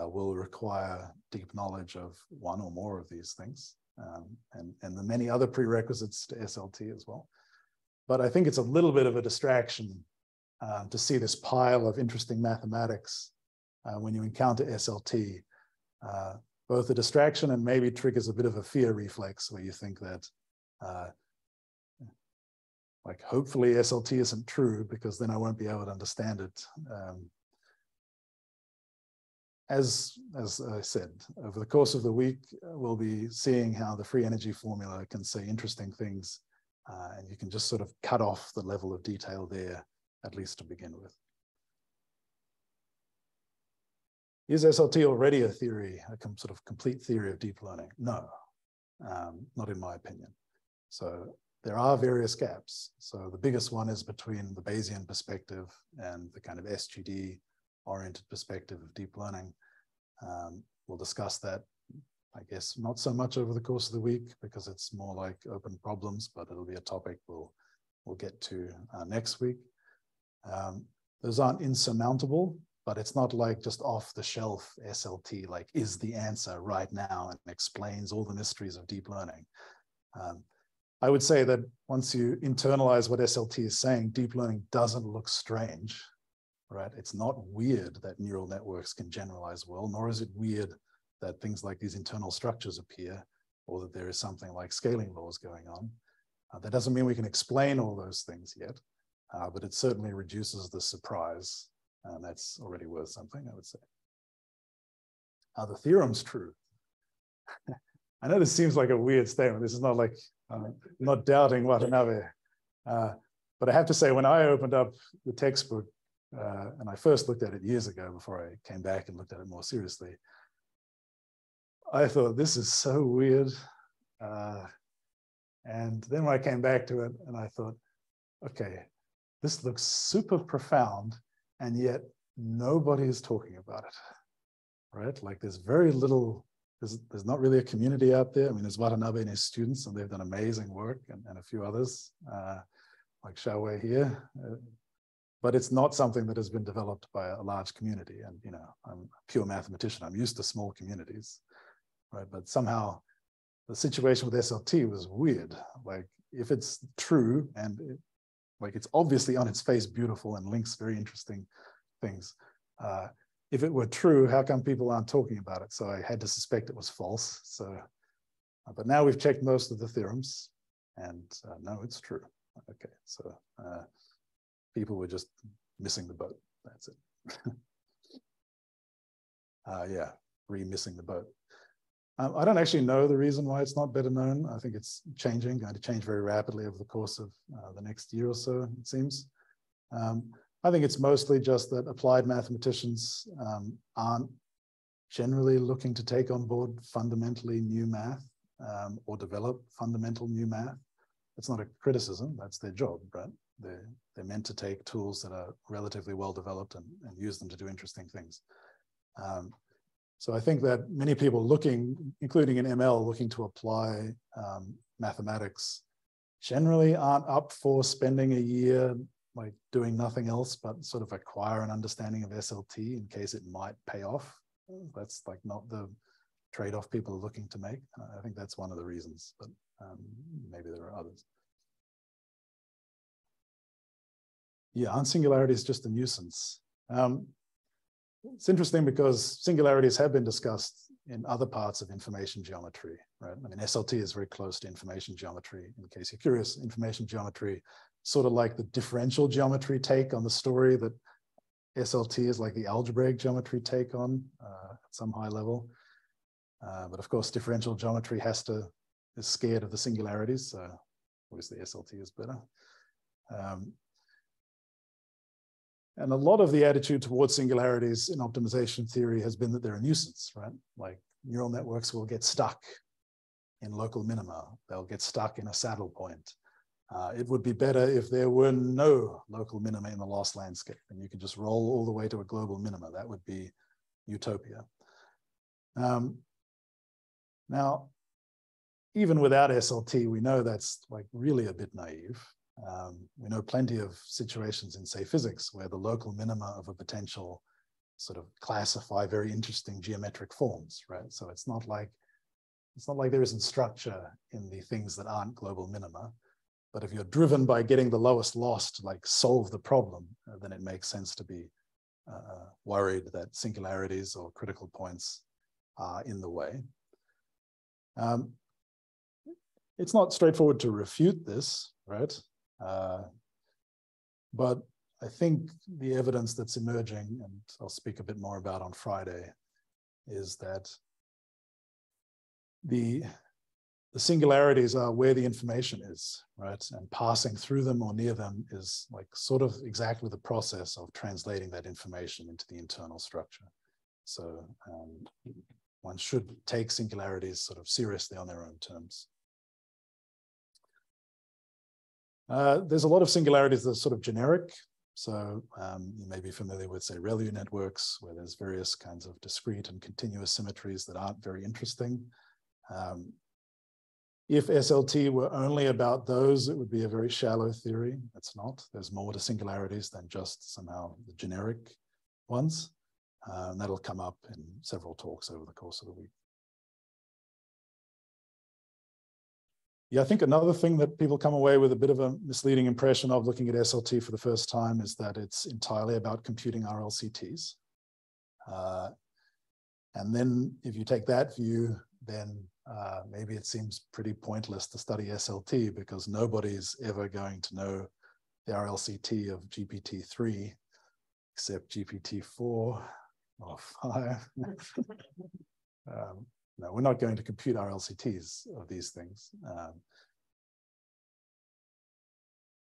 uh, will require deep knowledge of one or more of these things, um, and and the many other prerequisites to SLT as well. But I think it's a little bit of a distraction um, to see this pile of interesting mathematics when you encounter SLT both a distraction and maybe triggers a bit of a fear reflex where you think that uh, like hopefully SLT isn't true because then I won't be able to understand it. Um, as, as I said, over the course of the week, we'll be seeing how the free energy formula can say interesting things, uh, and you can just sort of cut off the level of detail there, at least to begin with. Is SLT already a theory, a sort of complete theory of deep learning? No, um, not in my opinion. So there are various gaps. So the biggest one is between the Bayesian perspective and the kind of SGD oriented perspective of deep learning. Um, we'll discuss that, I guess, not so much over the course of the week because it's more like open problems, but it'll be a topic we'll, we'll get to uh, next week. Um, those aren't insurmountable, but it's not like just off the shelf SLT, like is the answer right now and explains all the mysteries of deep learning. Um, I would say that once you internalize what SLT is saying, deep learning doesn't look strange, right? It's not weird that neural networks can generalize well, nor is it weird that things like these internal structures appear or that there is something like scaling laws going on. Uh, that doesn't mean we can explain all those things yet, uh, but it certainly reduces the surprise and that's already worth something, I would say. Are the theorem's true? *laughs* I know this seems like a weird statement. This is not like, uh, not doubting Watanabe. Uh, but I have to say, when I opened up the textbook, uh, and I first looked at it years ago before I came back and looked at it more seriously, I thought, this is so weird. Uh, and then when I came back to it, and I thought, okay, this looks super profound and yet nobody is talking about it, right? Like there's very little, there's, there's not really a community out there. I mean, there's Watanabe and his students, and they've done amazing work, and, and a few others, uh, like Shaowei here. Uh, but it's not something that has been developed by a large community. And, you know, I'm a pure mathematician. I'm used to small communities, right? But somehow the situation with SLT was weird. Like if it's true and like it's obviously on its face beautiful and links very interesting things. Uh, if it were true, how come people aren't talking about it? So I had to suspect it was false. So, uh, but now we've checked most of the theorems, and uh, no, it's true. Okay, so uh, people were just missing the boat. That's it. *laughs* Uh, yeah, re-missing the boat. Um, I don't actually know the reason why it's not better known. I think it's changing, going to change very rapidly over the course of uh, the next year or so, it seems. Um, I think it's mostly just that applied mathematicians um, aren't generally looking to take on board fundamentally new math um, or develop fundamental new math. It's not a criticism, that's their job, right? They're, they're meant to take tools that are relatively well developed and, and use them to do interesting things. Um, so I think that many people looking, including in ML, looking to apply um, mathematics generally aren't up for spending a year like doing nothing else but sort of acquire an understanding of SLT in case it might pay off. That's like not the trade-off people are looking to make. I think that's one of the reasons, but um, maybe there are others. Yeah, unsingularity is just a nuisance. Um, it's interesting because singularities have been discussed in other parts of information geometry, right? I mean, SLT is very close to information geometry. In case you're curious, information geometry, sort of like the differential geometry take on the story that SLT is like the algebraic geometry take on uh, at some high level. Uh, but of course, differential geometry has to, is scared of the singularities. So obviously SLT is better. Um, and a lot of the attitude towards singularities in optimization theory has been that they're a nuisance, right? Like neural networks will get stuck in local minima. They'll get stuck in a saddle point. Uh, it would be better if there were no local minima in the loss landscape and you could just roll all the way to a global minima. That would be utopia. Um, now, even without SLT, we know that's like really a bit naive. Um, we know plenty of situations in, say, physics where the local minima of a potential sort of classify very interesting geometric forms, right? So it's not like it's not like there isn't structure in the things that aren't global minima. But if you're driven by getting the lowest loss to like solve the problem, uh, then it makes sense to be uh, worried that singularities or critical points are in the way. Um, it's not straightforward to refute this, right? Uh, but I think the evidence that's emerging, and I'll speak a bit more about on Friday, is that the the singularities are where the information is, right? And passing through them or near them is like sort of exactly the process of translating that information into the internal structure. So um, one should take singularities sort of seriously on their own terms. Uh, there's a lot of singularities that are sort of generic. So um, you may be familiar with, say, ReLU networks, where there's various kinds of discrete and continuous symmetries that aren't very interesting. Um, if SLT were only about those, it would be a very shallow theory. It's not. There's more to singularities than just somehow the generic ones. Uh, and that'll come up in several talks over the course of the week. Yeah, I think another thing that people come away with a bit of a misleading impression of looking at SLT for the first time is that it's entirely about computing RLCTs. Uh, and then if you take that view, then uh, maybe it seems pretty pointless to study SLT because nobody's ever going to know the RLCT of GPT-3 except GPT-4 or 5. *laughs* um, no, we're not going to compute RLCTs of these things. Um,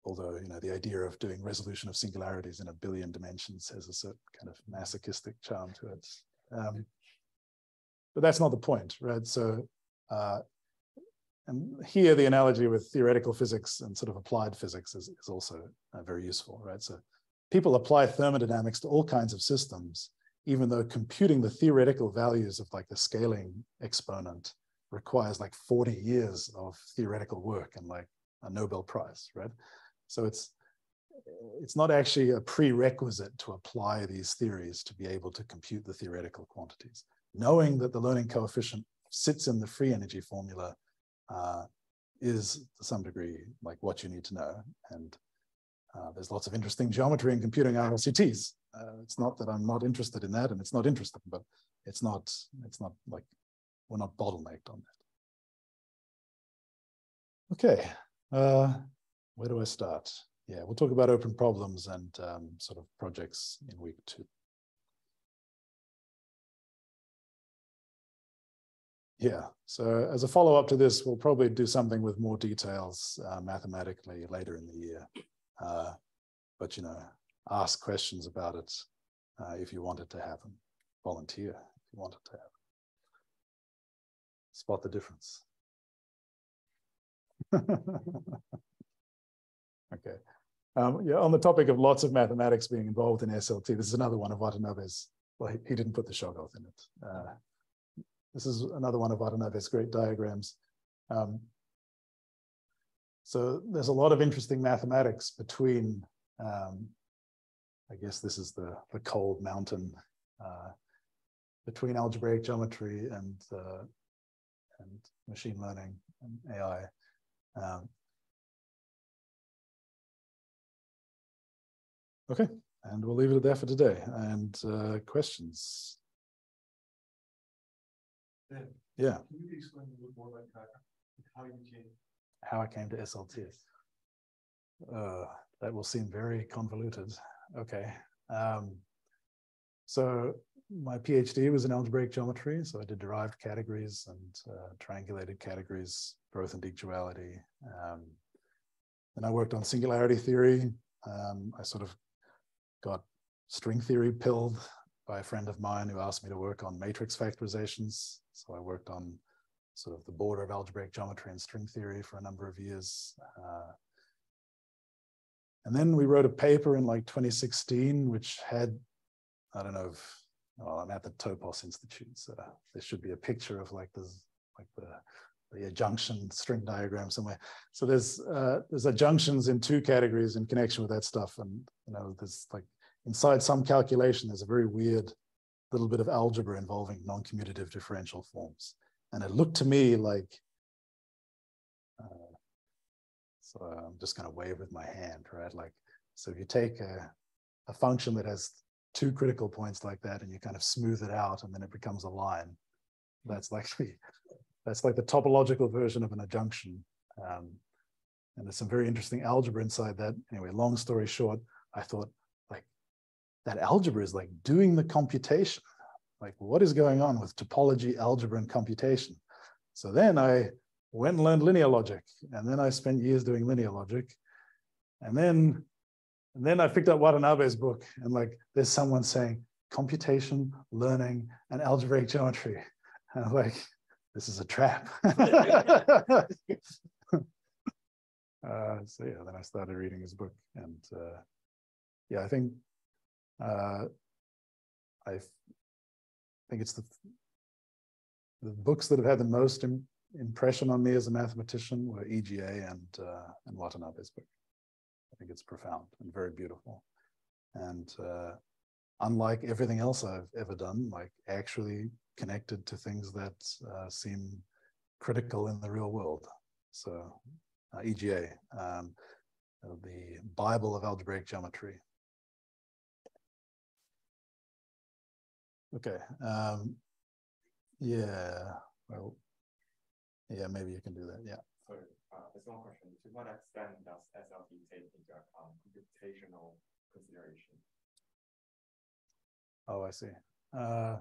although, you know, the idea of doing resolution of singularities in a billion dimensions has a certain kind of masochistic charm to it. Um, but that's not the point, right? So, uh, and here the analogy with theoretical physics and sort of applied physics is, is also uh, very useful, right? So people apply thermodynamics to all kinds of systems even though computing the theoretical values of like the scaling exponent requires like 40 years of theoretical work and like a Nobel Prize, right? So it's it's not actually a prerequisite to apply these theories to be able to compute the theoretical quantities. Knowing that the learning coefficient sits in the free energy formula uh, is to some degree like what you need to know. And uh, there's lots of interesting geometry in computing RLCTs. Uh, it's not that I'm not interested in that, and it's not interesting, but it's not. It's not like we're not bottlenecked on that. Okay, uh, where do I start? Yeah, we'll talk about open problems and um, sort of projects in week two. Yeah, so as a follow-up to this, we'll probably do something with more details uh, mathematically later in the year. Uh, but you know, ask questions about it uh, if you want it to happen. Volunteer if you want it to happen. Spot the difference. *laughs* okay. Um, yeah, on the topic of lots of mathematics being involved in SLT, this is another one of Watanabe's. Well, he, he didn't put the Shoggoth in it. Uh, this is another one of Watanabe's great diagrams. Um, so there's a lot of interesting mathematics between, um, I guess this is the, the cold mountain, uh, between algebraic geometry and, uh, and machine learning and AI. Um, okay, and we'll leave it there for today. And uh, questions? Ben, Yeah. Can you explain a little more about how you came how I came to SLTs. Uh, that will seem very convoluted. Okay. Um, so my PhD was in algebraic geometry. So I did derived categories and uh, triangulated categories, Grothendieck duality. Um, and I worked on singularity theory. Um, I sort of got string theory pilled by a friend of mine who asked me to work on matrix factorizations. So I worked on sort of the border of algebraic geometry and string theory for a number of years. Uh, and then we wrote a paper in like 2016, which had, I don't know if, well, I'm at the Topos Institute, so there should be a picture of like this, like the, the junction string diagram somewhere. So there's uh, there's adjunctions in two categories in connection with that stuff. And you know, there's like inside some calculation, there's a very weird little bit of algebra involving non-commutative differential forms. And it looked to me like, uh, so I'm just going to wave with my hand, right? Like, so if you take a, a function that has two critical points like that and you kind of smooth it out and then it becomes a line, that's like the, that's like the topological version of an adjunction. Um, and there's some very interesting algebra inside that. Anyway, long story short, I thought like that algebra is like doing the computation like what is going on with topology, algebra, and computation? So then I went and learned linear logic, and then I spent years doing linear logic. And then, and then I picked up Watanabe's book, and like there's someone saying computation, learning, and algebraic geometry. And *laughs* I'm like, this is a trap. *laughs* uh, so yeah, then I started reading his book, and uh, yeah, I think uh, I think it's the the books that have had the most impression on me as a mathematician were EGA and uh, and Watanabe's book. I think it's profound and very beautiful, and uh, unlike everything else I've ever done, like actually connected to things that uh, seem critical in the real world. So uh, EGA, um, the Bible of algebraic geometry. Okay. Um, yeah. Well, yeah, maybe you can do that. Yeah. So uh, there's one question. To what extent does SLT take into account computational consideration? Oh, I see. Uh,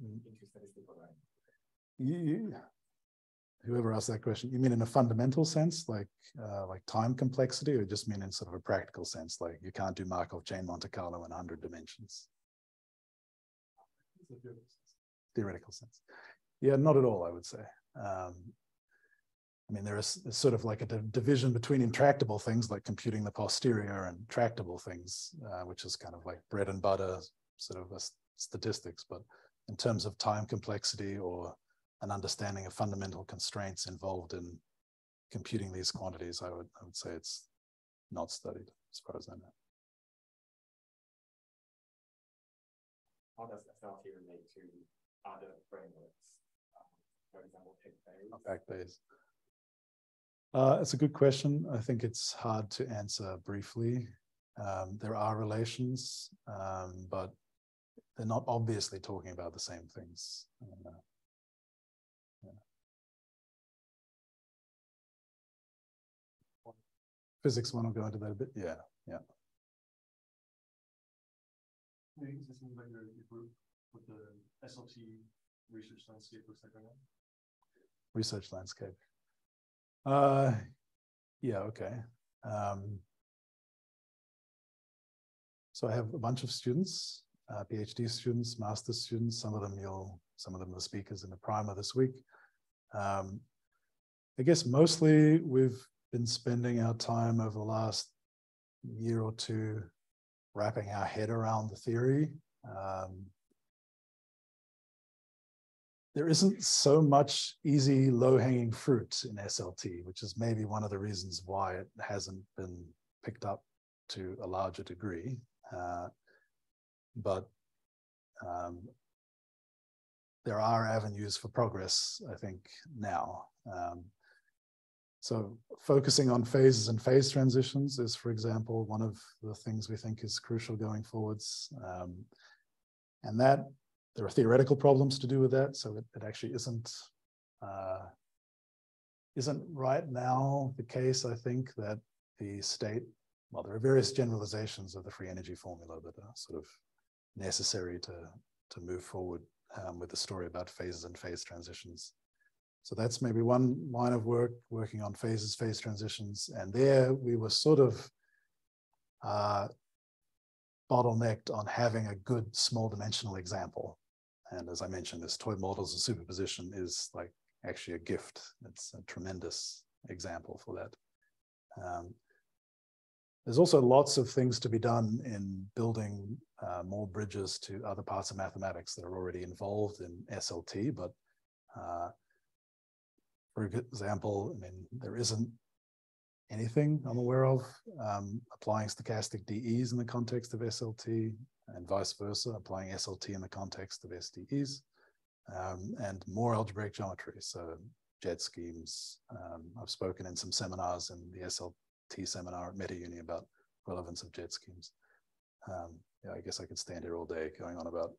into statistical learning? You, you, whoever asked that question, you mean in a fundamental sense, like uh, like time complexity, or just mean in sort of a practical sense, like you can't do Markov chain Monte Carlo in 100 dimensions? Theoretical sense. Yeah, not at all, I would say. Um, I mean, there is sort of like a division between intractable things like computing the posterior and tractable things, uh, which is kind of like bread and butter sort of statistics. But in terms of time complexity or an understanding of fundamental constraints involved in computing these quantities, I would, I would say it's not studied as far as I know. How does SLT relate to other frameworks? For example, PAC-Bayes? PAC-Bayes. Uh, it's a good question. I think it's hard to answer briefly. Um, there are relations, um, but they're not obviously talking about the same things. Uh, yeah. Physics want to go into that a bit? Yeah, yeah. Maybe this seems like your group with the SLT research landscape looks like right now. Research landscape. Uh, yeah, okay. Um, so I have a bunch of students uh, PhD students, master's students. Some of them you'll, some of them are speakers in the primer this week. Um, I guess mostly we've been spending our time over the last year or two wrapping our head around the theory. Um, there isn't so much easy low-hanging fruit in SLT, which is maybe one of the reasons why it hasn't been picked up to a larger degree. Uh, but um, there are avenues for progress, I think, now. Um, so focusing on phases and phase transitions is, for example, one of the things we think is crucial going forwards. Um, and that, there are theoretical problems to do with that, so it, it actually isn't uh, isn't right now the case, I think, that the state, well, there are various generalizations of the free energy formula that are sort of necessary to, to move forward um, with the story about phases and phase transitions. So that's maybe one line of work, working on phases, phase transitions. And there we were sort of uh, bottlenecked on having a good small dimensional example. And as I mentioned, this toy models of superposition is like actually a gift. It's a tremendous example for that. Um, there's also lots of things to be done in building uh, more bridges to other parts of mathematics that are already involved in SLT. But uh, for example, I mean, there isn't anything I'm aware of um, applying stochastic DEs in the context of SLT and vice versa, applying SLT in the context of SDEs um, and more algebraic geometry. So jet schemes. Um, I've spoken in some seminars in the SLT seminar at MetaUni about relevance of jet schemes. Um, yeah, I guess I could stand here all day going on about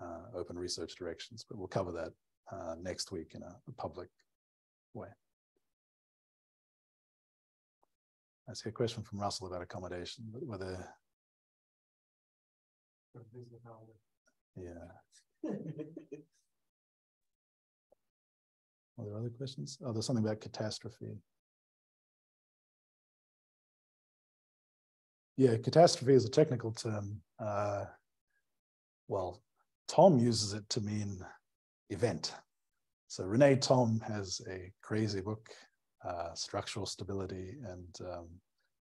uh, open research directions, but we'll cover that uh, next week in a, a, public way. I see a question from Russell about accommodation, whether Yeah. *laughs* Are there other questions? Oh, there's something about catastrophe. Yeah, catastrophe is a technical term. Uh, well, Thom uses it to mean event. So René Thom has a crazy book, uh, Structural Stability and um,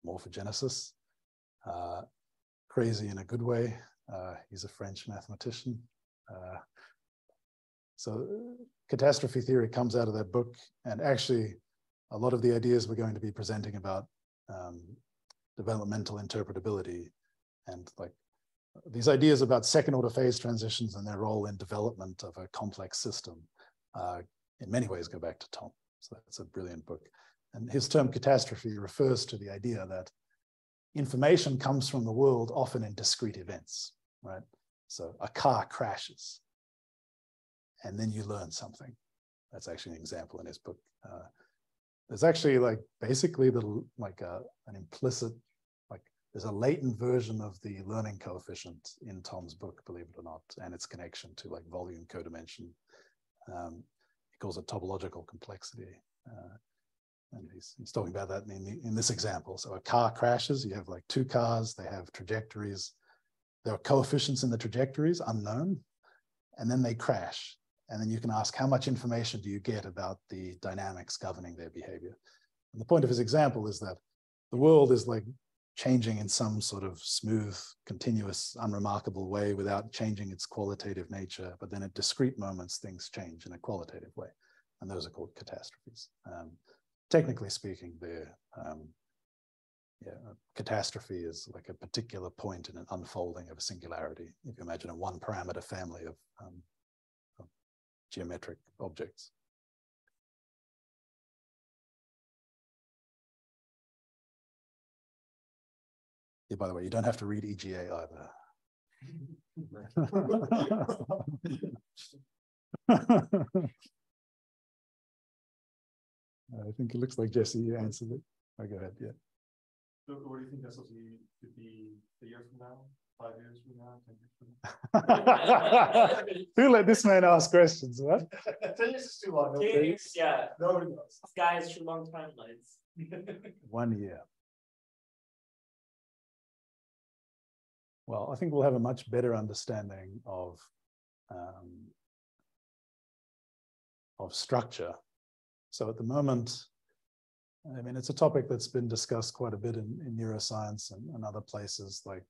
Morphogenesis. Uh, crazy in a good way. Uh, he's a French mathematician. Uh, so catastrophe theory comes out of that book. And actually, a lot of the ideas we're going to be presenting about um, developmental interpretability and like these ideas about second order phase transitions and their role in development of a complex system uh, in many ways go back to Thom. So that's a brilliant book. And his term catastrophe refers to the idea that information comes from the world often in discrete events, right? So a car crashes and then you learn something. That's actually an example in his book. Uh, there's actually like basically the like a, uh, an implicit like there's a latent version of the learning coefficient in Thom's book, believe it or not, and its connection to like volume codimension. Um, he calls it topological complexity. Uh, and he's, he's talking about that in, the, in this example. So a car crashes, you have like two cars, they have trajectories. There are coefficients in the trajectories, unknown, and then they crash. And then you can ask how much information do you get about the dynamics governing their behavior? And the point of his example is that the world is like changing in some sort of smooth, continuous, unremarkable way without changing its qualitative nature. But then at discrete moments, things change in a qualitative way. And those are called catastrophes. Um, technically speaking, they're um, yeah, catastrophe is like a particular point in an unfolding of a singularity. If you imagine a one parameter family of um, geometric objects. Yeah, by the way, you don't have to read EGA either. *laughs* I think it looks like Jesse answered it. I go ahead, yeah. So what do you think SLT could be a year from now? five years from now, ten years from now? *laughs* Who let this man ask questions, what? *laughs* ten years is too long. years, yeah. Nobody knows. Guys, too long timelines. One year. Well, I think we'll have a much better understanding of um, of structure. So at the moment, I mean, it's a topic that's been discussed quite a bit in, in neuroscience and, and other places like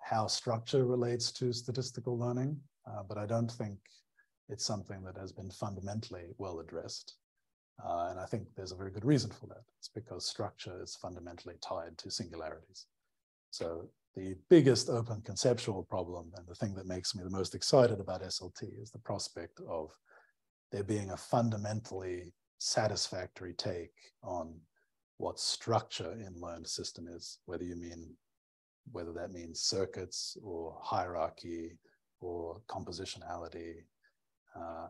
how structure relates to statistical learning, uh, but I don't think it's something that has been fundamentally well addressed. Uh, and I think there's a very good reason for that. It's because structure is fundamentally tied to singularities. So the biggest open conceptual problem and the thing that makes me the most excited about SLT is the prospect of there being a fundamentally satisfactory take on what structure in learned system is, whether you mean whether that means circuits or hierarchy or compositionality. Uh,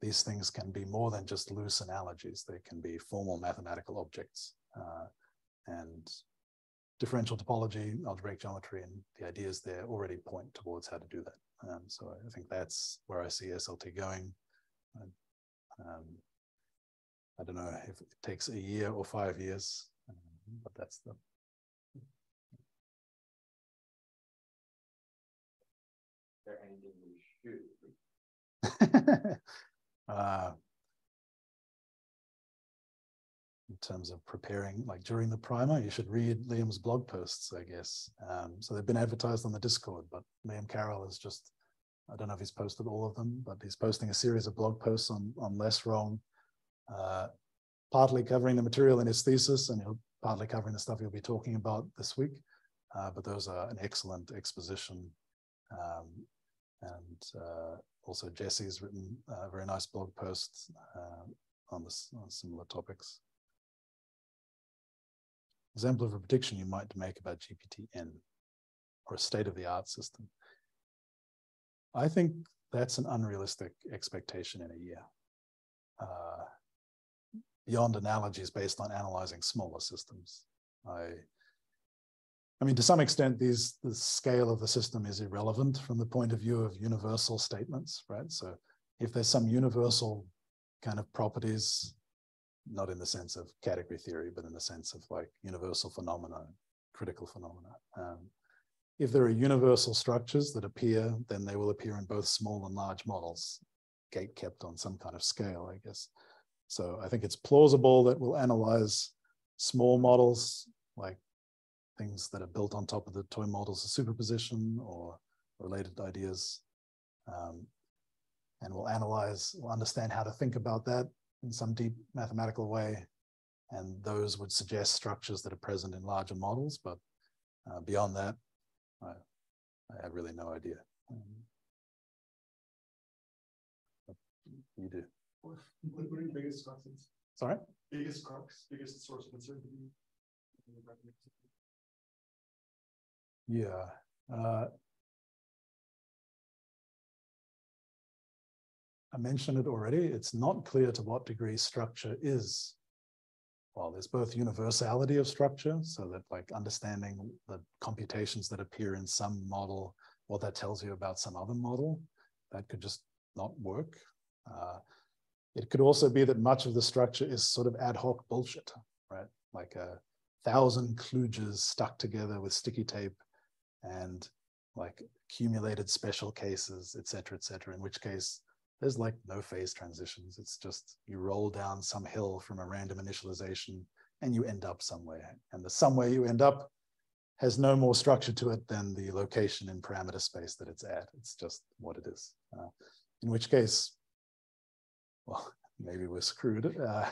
these things can be more than just loose analogies. They can be formal mathematical objects. Uh, and differential topology, algebraic geometry, and the ideas there already point towards how to do that. Um, so I think that's where I see SLT going. Um, I don't know if it takes a year or five years, um, but that's the there anything we should *laughs* uh, terms of preparing, like during the primer, you should read Liam's blog posts, I guess. Um, so they've been advertised on the Discord, but Liam Carroll is just, I don't know if he's posted all of them, but he's posting a series of blog posts on, on Less Wrong, uh, partly covering the material in his thesis and he'll partly covering the stuff he'll be talking about this week. Uh, but those are an excellent exposition um, and uh, also Jesse's written a very nice blog post uh, on this on similar topics. Example of a prediction you might make about GPT-N or a state-of-the-art system. I think that's an unrealistic expectation in a year. Uh, beyond analogies based on analyzing smaller systems. I I mean, to some extent, these the scale of the system is irrelevant from the point of view of universal statements, right? So if there's some universal kind of properties, not in the sense of category theory, but in the sense of like universal phenomena, critical phenomena. Um, if there are universal structures that appear, then they will appear in both small and large models, gate kept on some kind of scale, I guess. So I think it's plausible that we'll analyze small models like things that are built on top of the toy models of superposition or related ideas. Um, and we'll analyze, we'll understand how to think about that in some deep mathematical way. And those would suggest structures that are present in larger models. But uh, beyond that, I, I, have really no idea. Um, you do. What, are your biggest constants? Sorry? Biggest crux, biggest source of uncertainty? Yeah. Uh, I mentioned it already. It's not clear to what degree structure is. Well, there's both universality of structure, so that like understanding the computations that appear in some model, what that tells you about some other model, that could just not work. Uh, it could also be that much of the structure is sort of ad hoc bullshit, right? Like a thousand kludges stuck together with sticky tape and like accumulated special cases, et cetera, et cetera, in which case there's like no phase transitions. It's just you roll down some hill from a random initialization and you end up somewhere. And the somewhere you end up has no more structure to it than the location in parameter space that it's at. It's just what it is. Uh, in which case, well, *laughs* maybe we're screwed. Uh,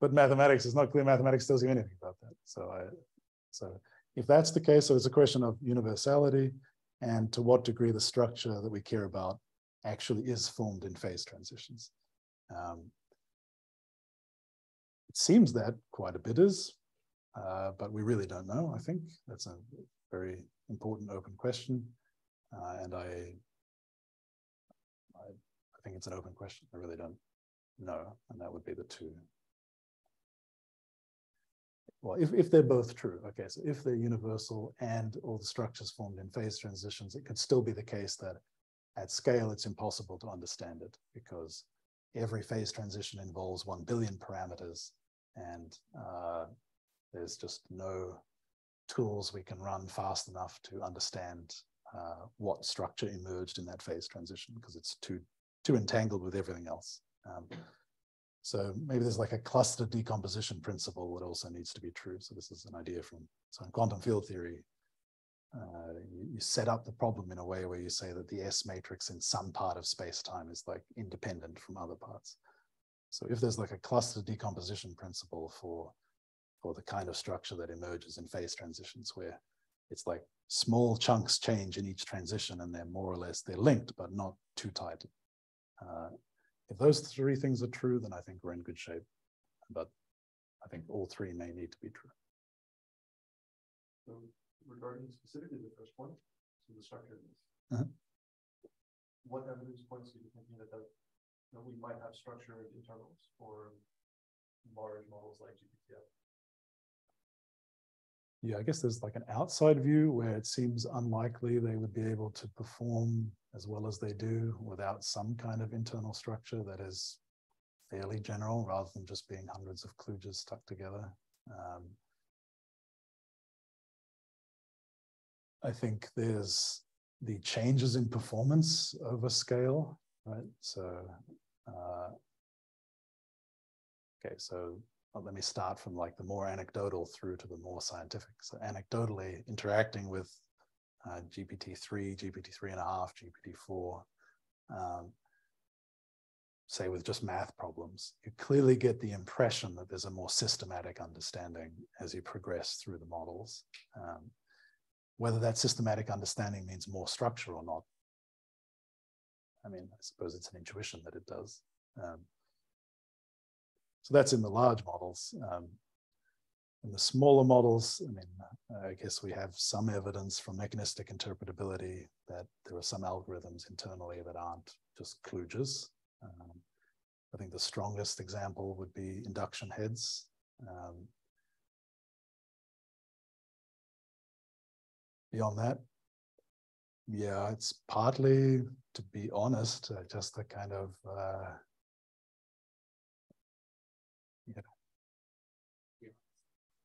but mathematics is not clear. Mathematics tells you anything about that. So I, so if that's the case, so it's a question of universality and to what degree the structure that we care about actually is formed in phase transitions. Um, it seems that quite a bit is, uh, but we really don't know, I think. That's a very important open question. Uh, and I, I, I think it's an open question. I really don't know. And that would be the two well, if, if they're both true, okay, so if they're universal and all the structures formed in phase transitions, it could still be the case that at scale, it's impossible to understand it because every phase transition involves 1 billion parameters and uh, there's just no tools we can run fast enough to understand uh, what structure emerged in that phase transition because it's too, too entangled with everything else. Um, so maybe there's like a cluster decomposition principle that also needs to be true. So this is an idea from, so in quantum field theory, uh, you, you, set up the problem in a way where you say that the S matrix in some part of space-time is like independent from other parts. So if there's like a cluster decomposition principle for, for the kind of structure that emerges in phase transitions where it's like small chunks change in each transition and they're more or less, they're linked, but not too tight. Uh, if those three things are true, then I think we're in good shape. But I think all three may need to be true. Regarding specifically the first point, so the structure of this, uh -huh. what evidence points to you thinking that, that, that we might have structured internals for large models like GPT-4? Yeah, I guess there's like an outside view where it seems unlikely they would be able to perform as well as they do without some kind of internal structure that is fairly general rather than just being hundreds of kludges stuck together. Um, I think there's the changes in performance over scale, right? So, uh, okay, so well, let me start from like the more anecdotal through to the more scientific. So anecdotally interacting with uh, GPT-3, GPT-3 and a half, GPT-4, um, say with just math problems, you clearly get the impression that there's a more systematic understanding as you progress through the models. Um, whether that systematic understanding means more structure or not, I mean, I suppose it's an intuition that it does. Um, so that's in the large models. Um, in the smaller models, I mean, I guess we have some evidence from mechanistic interpretability that there are some algorithms internally that aren't just kludges. Um, I think the strongest example would be induction heads. Um, beyond that, yeah, it's partly, to be honest, uh, just the kind of, uh, you know.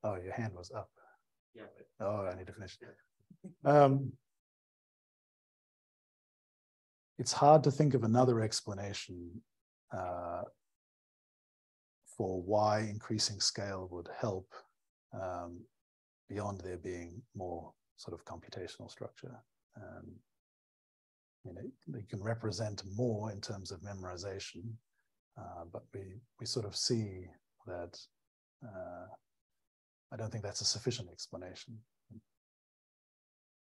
Oh, your hand was up. Yeah, but Oh, I need to finish. Um, it's hard to think of another explanation uh, for why increasing scale would help um, beyond there being more sort of computational structure. Um, you know, they can represent more in terms of memorization, uh, but we we sort of see that uh, I don't think that's a sufficient explanation.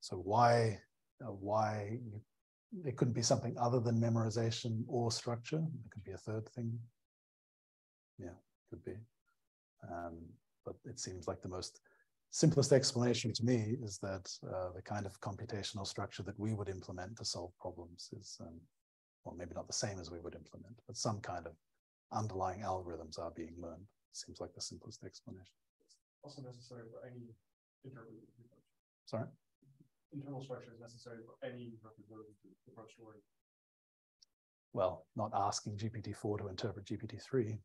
So why uh, why you, it couldn't be something other than memorization or structure? It could be a third thing. Yeah, could be. Um, but it seems like the most simplest explanation to me is that uh, the kind of computational structure that we would implement to solve problems is, um, well, maybe not the same as we would implement, but some kind of underlying algorithms are being learned. Seems like the simplest explanation. Also necessary for any interpretive approach. Sorry? Internal structure is necessary for any approach to learning. Well, not asking GPT-4 to interpret GPT-3.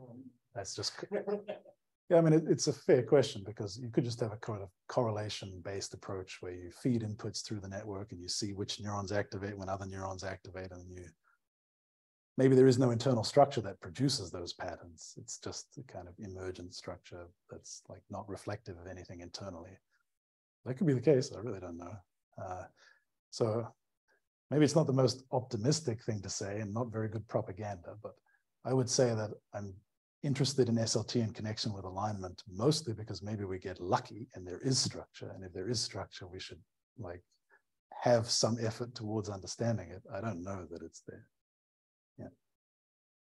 Um, That's just *laughs* Yeah, I mean, it, it's a fair question because you could just have a kind of correlation based approach where you feed inputs through the network and you see which neurons activate when other neurons activate, and you maybe there is no internal structure that produces those patterns. It's just a kind of emergent structure that's like not reflective of anything internally. That could be the case. I really don't know. Uh, so maybe it's not the most optimistic thing to say and not very good propaganda, but I would say that I'm interested in SLT in connection with alignment, mostly because maybe we get lucky and there is structure. And if there is structure, we should like have some effort towards understanding it. I don't know that it's there. Yeah.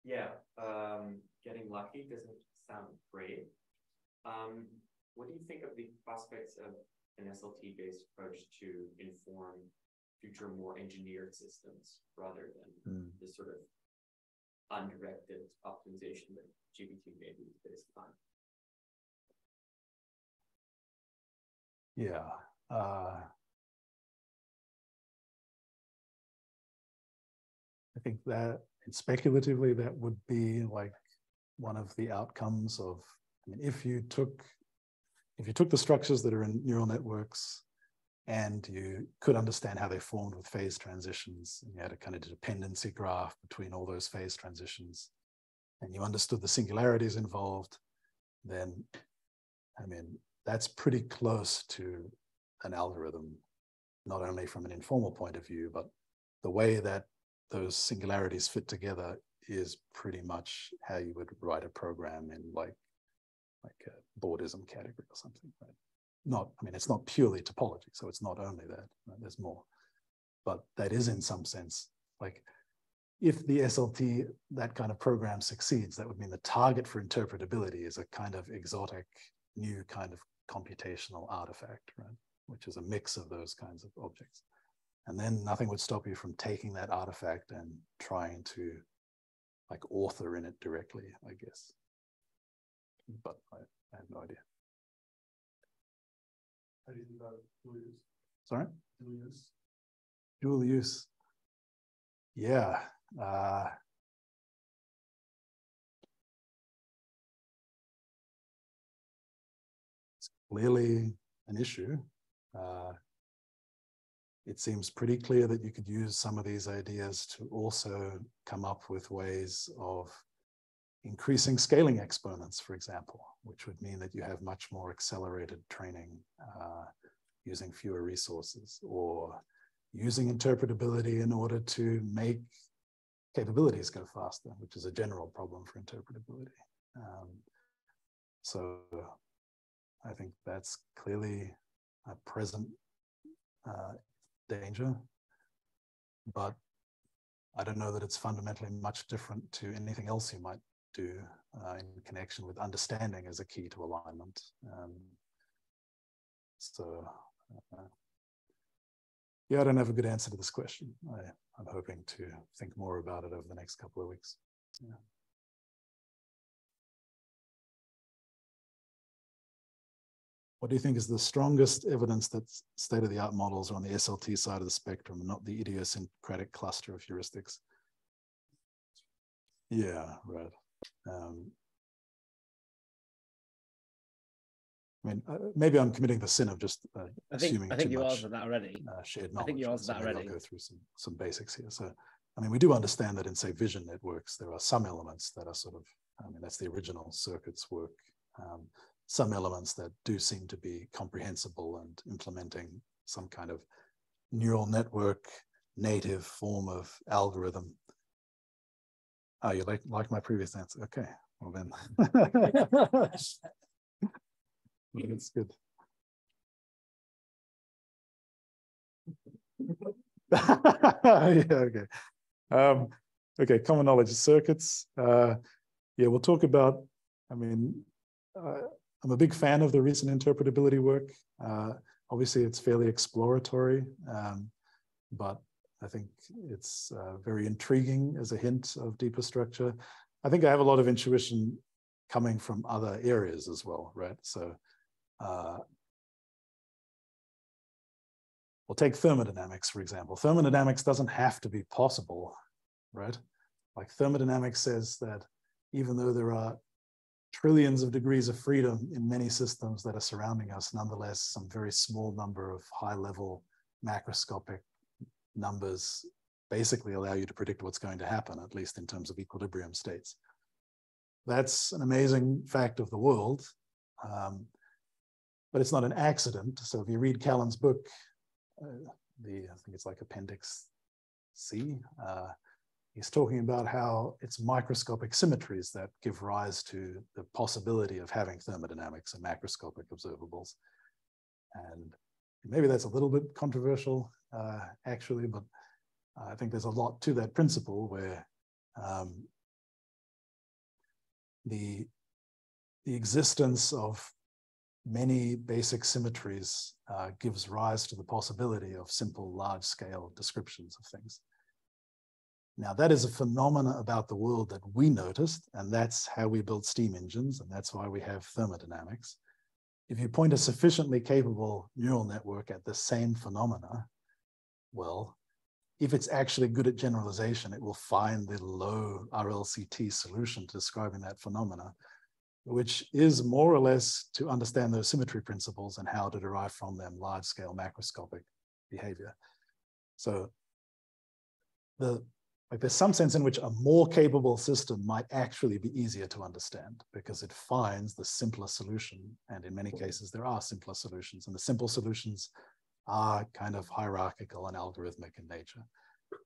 yeah, um, getting lucky doesn't sound great. Um, what do you think of the prospects of an SLT based approach to inform future more engineered systems rather than Mm. the sort of undirected optimization that GPT maybe is based on? Yeah. Uh, I think that speculatively that would be like one of the outcomes of I mean if you took if you took the structures that are in neural networks and you could understand how they formed with phase transitions and you had a kind of dependency graph between all those phase transitions and you understood the singularities involved then I mean that's pretty close to an algorithm, not only from an informal point of view, but the way that those singularities fit together is pretty much how you would write a program in like like a bordism category or something, right? Not, I mean, it's not purely topology, so it's not only that, right? there's more. But that is in some sense, like if the SLT, that kind of program succeeds, that would mean the target for interpretability is a kind of exotic new kind of computational artifact, right? Which is a mix of those kinds of objects. And then nothing would stop you from taking that artifact and trying to like author in it directly, I guess. But I, I have no idea. How do you think about dual use? Sorry? Dual use? Dual use. Yeah. Uh, it's clearly an issue. Uh, it seems pretty clear that you could use some of these ideas to also come up with ways of increasing scaling exponents, for example, which would mean that you have much more accelerated training uh, using fewer resources or using interpretability in order to make capabilities go faster, which is a general problem for interpretability. Um, so I think that's clearly a present uh, danger, but I don't know that it's fundamentally much different to anything else you might do uh, in connection with understanding as a key to alignment. Um, so, uh, yeah, I don't have a good answer to this question. I, I'm hoping to think more about it over the next couple of weeks. Yeah. what do you think is the strongest evidence that state-of-the-art models are on the SLT side of the spectrum, not the idiosyncratic cluster of heuristics? Yeah, right. Um, I mean, uh, maybe I'm committing the sin of just uh, I think assuming I think too you much, answered that already. uh, shared I knowledge. think you answered So that maybe I'll go through some some basics here. So, I mean, we do understand that in say vision networks, there are some elements that are sort of, I mean, that's the original circuits work. Um, some elements that do seem to be comprehensible and implementing some kind of neural network native form of algorithm. Oh, you like like my previous answer? Okay, well then. *laughs* That's good. *laughs* yeah, okay. Um, okay, common knowledge circuits. Uh, yeah, we'll talk about, I mean, uh, I'm a big fan of the recent interpretability work. Uh, obviously, it's fairly exploratory, um, but I think it's uh, very intriguing as a hint of deeper structure. I think I have a lot of intuition coming from other areas as well, right? So uh, we'll take thermodynamics, for example. Thermodynamics doesn't have to be possible, right? Like thermodynamics says that even though there are trillions of degrees of freedom in many systems that are surrounding us, nonetheless, some very small number of high level macroscopic numbers basically allow you to predict what's going to happen, at least in terms of equilibrium states. That's an amazing fact of the world, um, but it's not an accident. So if you read Callen's book, uh, the I think it's like Appendix C, uh, he's talking about how it's microscopic symmetries that give rise to the possibility of having thermodynamics and macroscopic observables. And maybe that's a little bit controversial, uh, actually, but I think there's a lot to that principle where um, the, the existence of many basic symmetries uh, gives rise to the possibility of simple large scale descriptions of things. Now that is a phenomena about the world that we noticed, and that's how we built steam engines, and that's why we have thermodynamics. If you point a sufficiently capable neural network at the same phenomena, well, if it's actually good at generalization, it will find the low RLCT solution describing that phenomena, which is more or less to understand those symmetry principles and how to derive from them large scale macroscopic behavior. So the like there's some sense in which a more capable system might actually be easier to understand because it finds the simpler solution. And in many cases, there are simpler solutions and the simple solutions are kind of hierarchical and algorithmic in nature.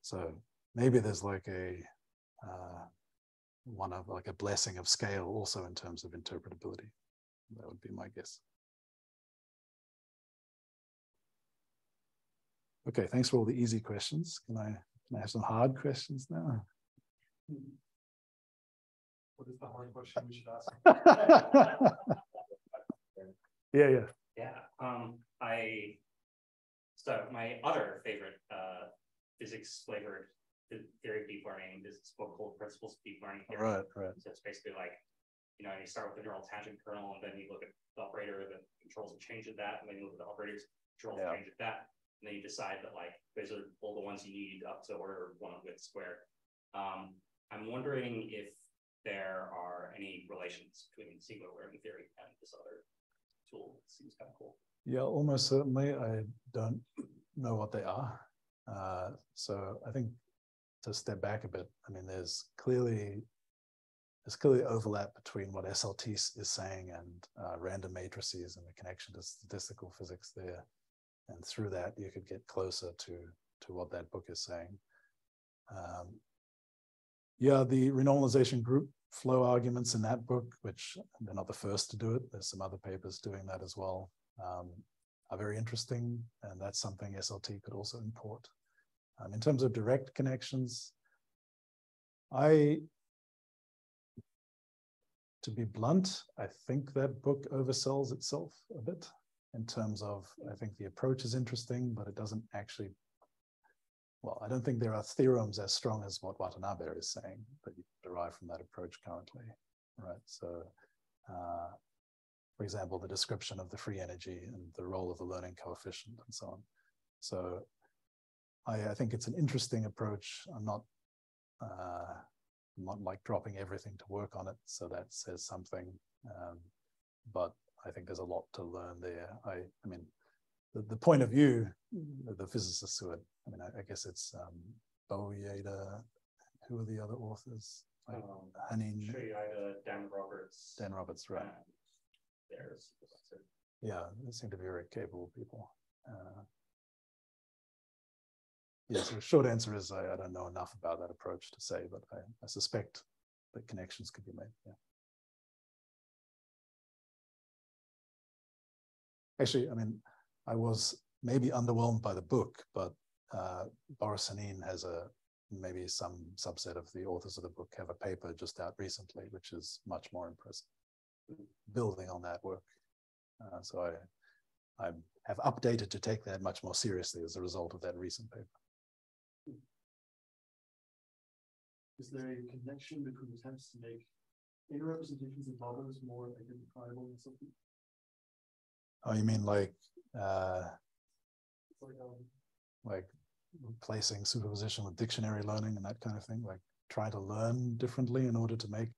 So maybe there's like a uh, one of like a blessing of scale also in terms of interpretability. That would be my guess. Okay, thanks for all the easy questions. Can I, I have some hard questions now? What is the hard question we should ask? *laughs* Yeah, yeah. Yeah, um, I, so my other favorite, uh, physics flavored theory of deep learning is this book called Principles of Deep Learning. Theory. Right, right. So it's basically like, you know, you start with the neural tangent kernel and then you look at the operator that controls the change of that, and then you look at the operators controls the Yeah. change of that. And then you decide that like, those are all the ones you need up to order one with square. Um, I'm wondering if there are any relations between singular learning theory and this other tool. It seems kind of cool. Yeah, almost certainly. I don't know what they are. Uh, so I think to step back a bit, I mean, there's clearly there's clearly overlap between what SLT is is saying and uh, random matrices and the connection to statistical physics there. And through that, you could get closer to to what that book is saying. Um, yeah, the renormalization group flow arguments in that book, which they're not the first to do it. There's some other papers doing that as well. Um, are very interesting, and that's something SLT could also import. Um, in terms of direct connections, I, to be blunt, I think that book oversells itself a bit in terms of, I think the approach is interesting, but it doesn't actually, well, I don't think there are theorems as strong as what Watanabe is saying that you derive from that approach currently, right? So, uh, for example, the description of the free energy and the role of the learning coefficient and so on. So I, I think it's an interesting approach. I'm not, uh, not like dropping everything to work on it. So that says something. Um, but I think there's a lot to learn there. I, I mean, the, the point of view, the physicists who are, I mean, I, I guess it's um, Bo Yaida, who are the other authors? Like Um, Hanin, Sure, you had uh, Dan Roberts. Dan Roberts, right? There's. Yeah, they seem to be very capable people. Uh, yeah, so the short answer is I, I don't know enough about that approach to say, but I, I suspect that connections could be made. Yeah. Actually, I mean, I was maybe underwhelmed by the book, but uh, Boris Hanin has a maybe some subset of the authors of the book have a paper just out recently, which is much more impressive, building on that work. Uh, so I, I have updated to take that much more seriously as a result of that recent paper. Is there a connection between attempts to make inner representations of models more identifiable in something? Oh, you mean like uh, like replacing superposition with dictionary learning and that kind of thing, like try to learn differently in order to make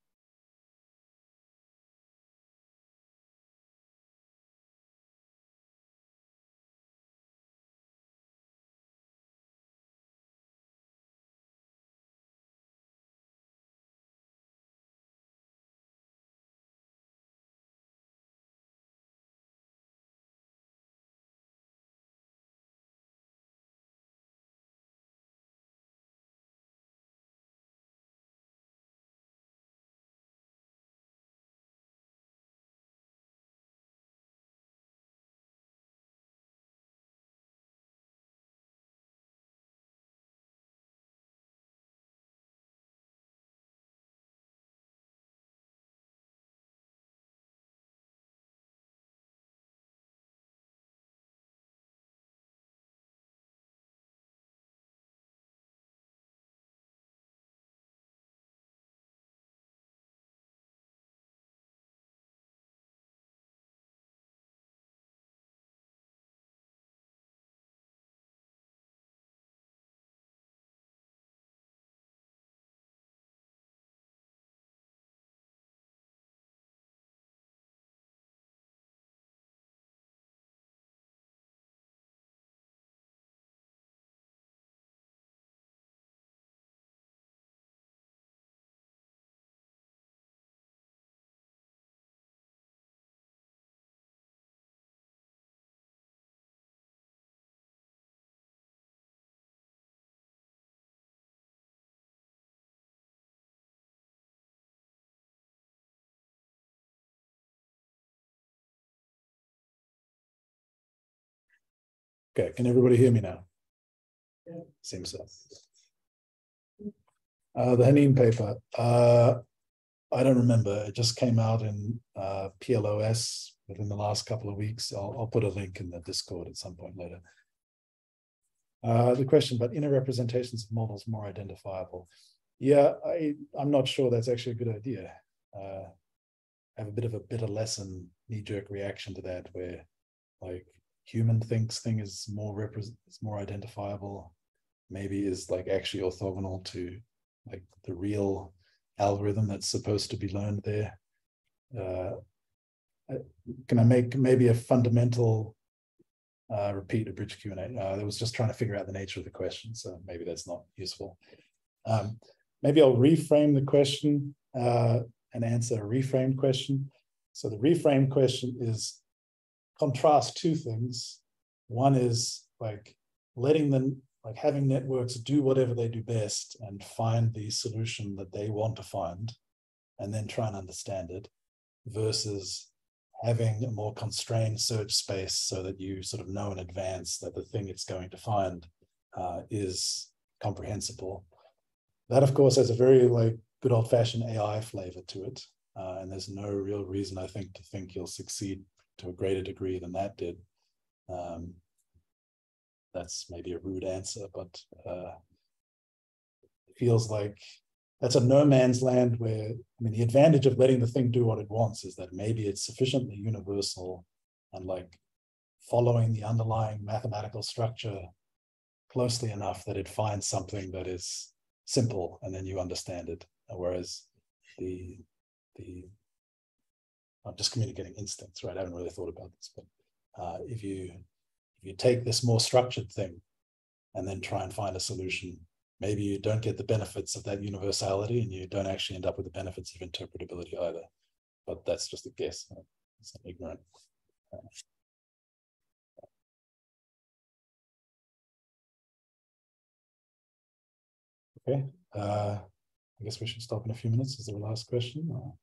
Okay, can everybody hear me now? Yeah. Seems so. Uh, the Hanin paper, uh, I don't remember. It just came out in uh, PLOS within the last couple of weeks. I'll, I'll put a link in the Discord at some point later. Uh, the question about inner representations of models more identifiable. Yeah, I, I'm not sure that's actually a good idea. Uh, I have a bit of a bitter lesson, knee-jerk reaction to that, where like human thinks thing is more represent is more identifiable maybe is like actually orthogonal to like the real algorithm that's supposed to be learned there. Uh, can i make maybe a fundamental uh, repeat a bridge q&a uh, i was just trying to figure out the nature of the question so maybe that's not useful. Um, maybe i'll reframe the question uh, and answer a reframed question. So the reframed question is contrast two things. One is like letting them, like having networks do whatever they do best and find the solution that they want to find and then try and understand it versus having a more constrained search space so that you sort of know in advance that the thing it's going to find uh, is comprehensible. That, of course, has a very like good old fashioned AI flavor to it. Uh, and there's no real reason, I think, to think you'll succeed to a greater degree than that did. Um, that's maybe a rude answer, but uh, it feels like that's a no man's land where, I mean, the advantage of letting the thing do what it wants is that maybe it's sufficiently universal and like following the underlying mathematical structure closely enough that it finds something that is simple and then you understand it. Whereas the the I'm just communicating instincts, right? I haven't really thought about this, but uh, if you if you take this more structured thing and then try and find a solution, maybe you don't get the benefits of that universality and you don't actually end up with the benefits of interpretability either. But that's just a guess. It's ignorant. Okay, uh, I guess we should stop in a few minutes. Is there a last question? Or?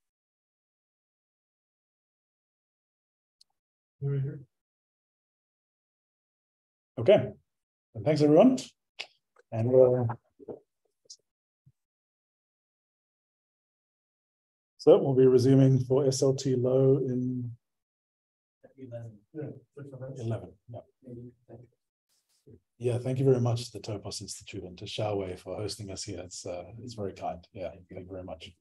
Okay, and thanks everyone. And uh, so we'll be resuming for SLT low in 11. 11, yeah. Yeah, thank you very much to the Topos Institute and to Shaowei for hosting us here. It's uh, it's very kind. Yeah, thank you very much.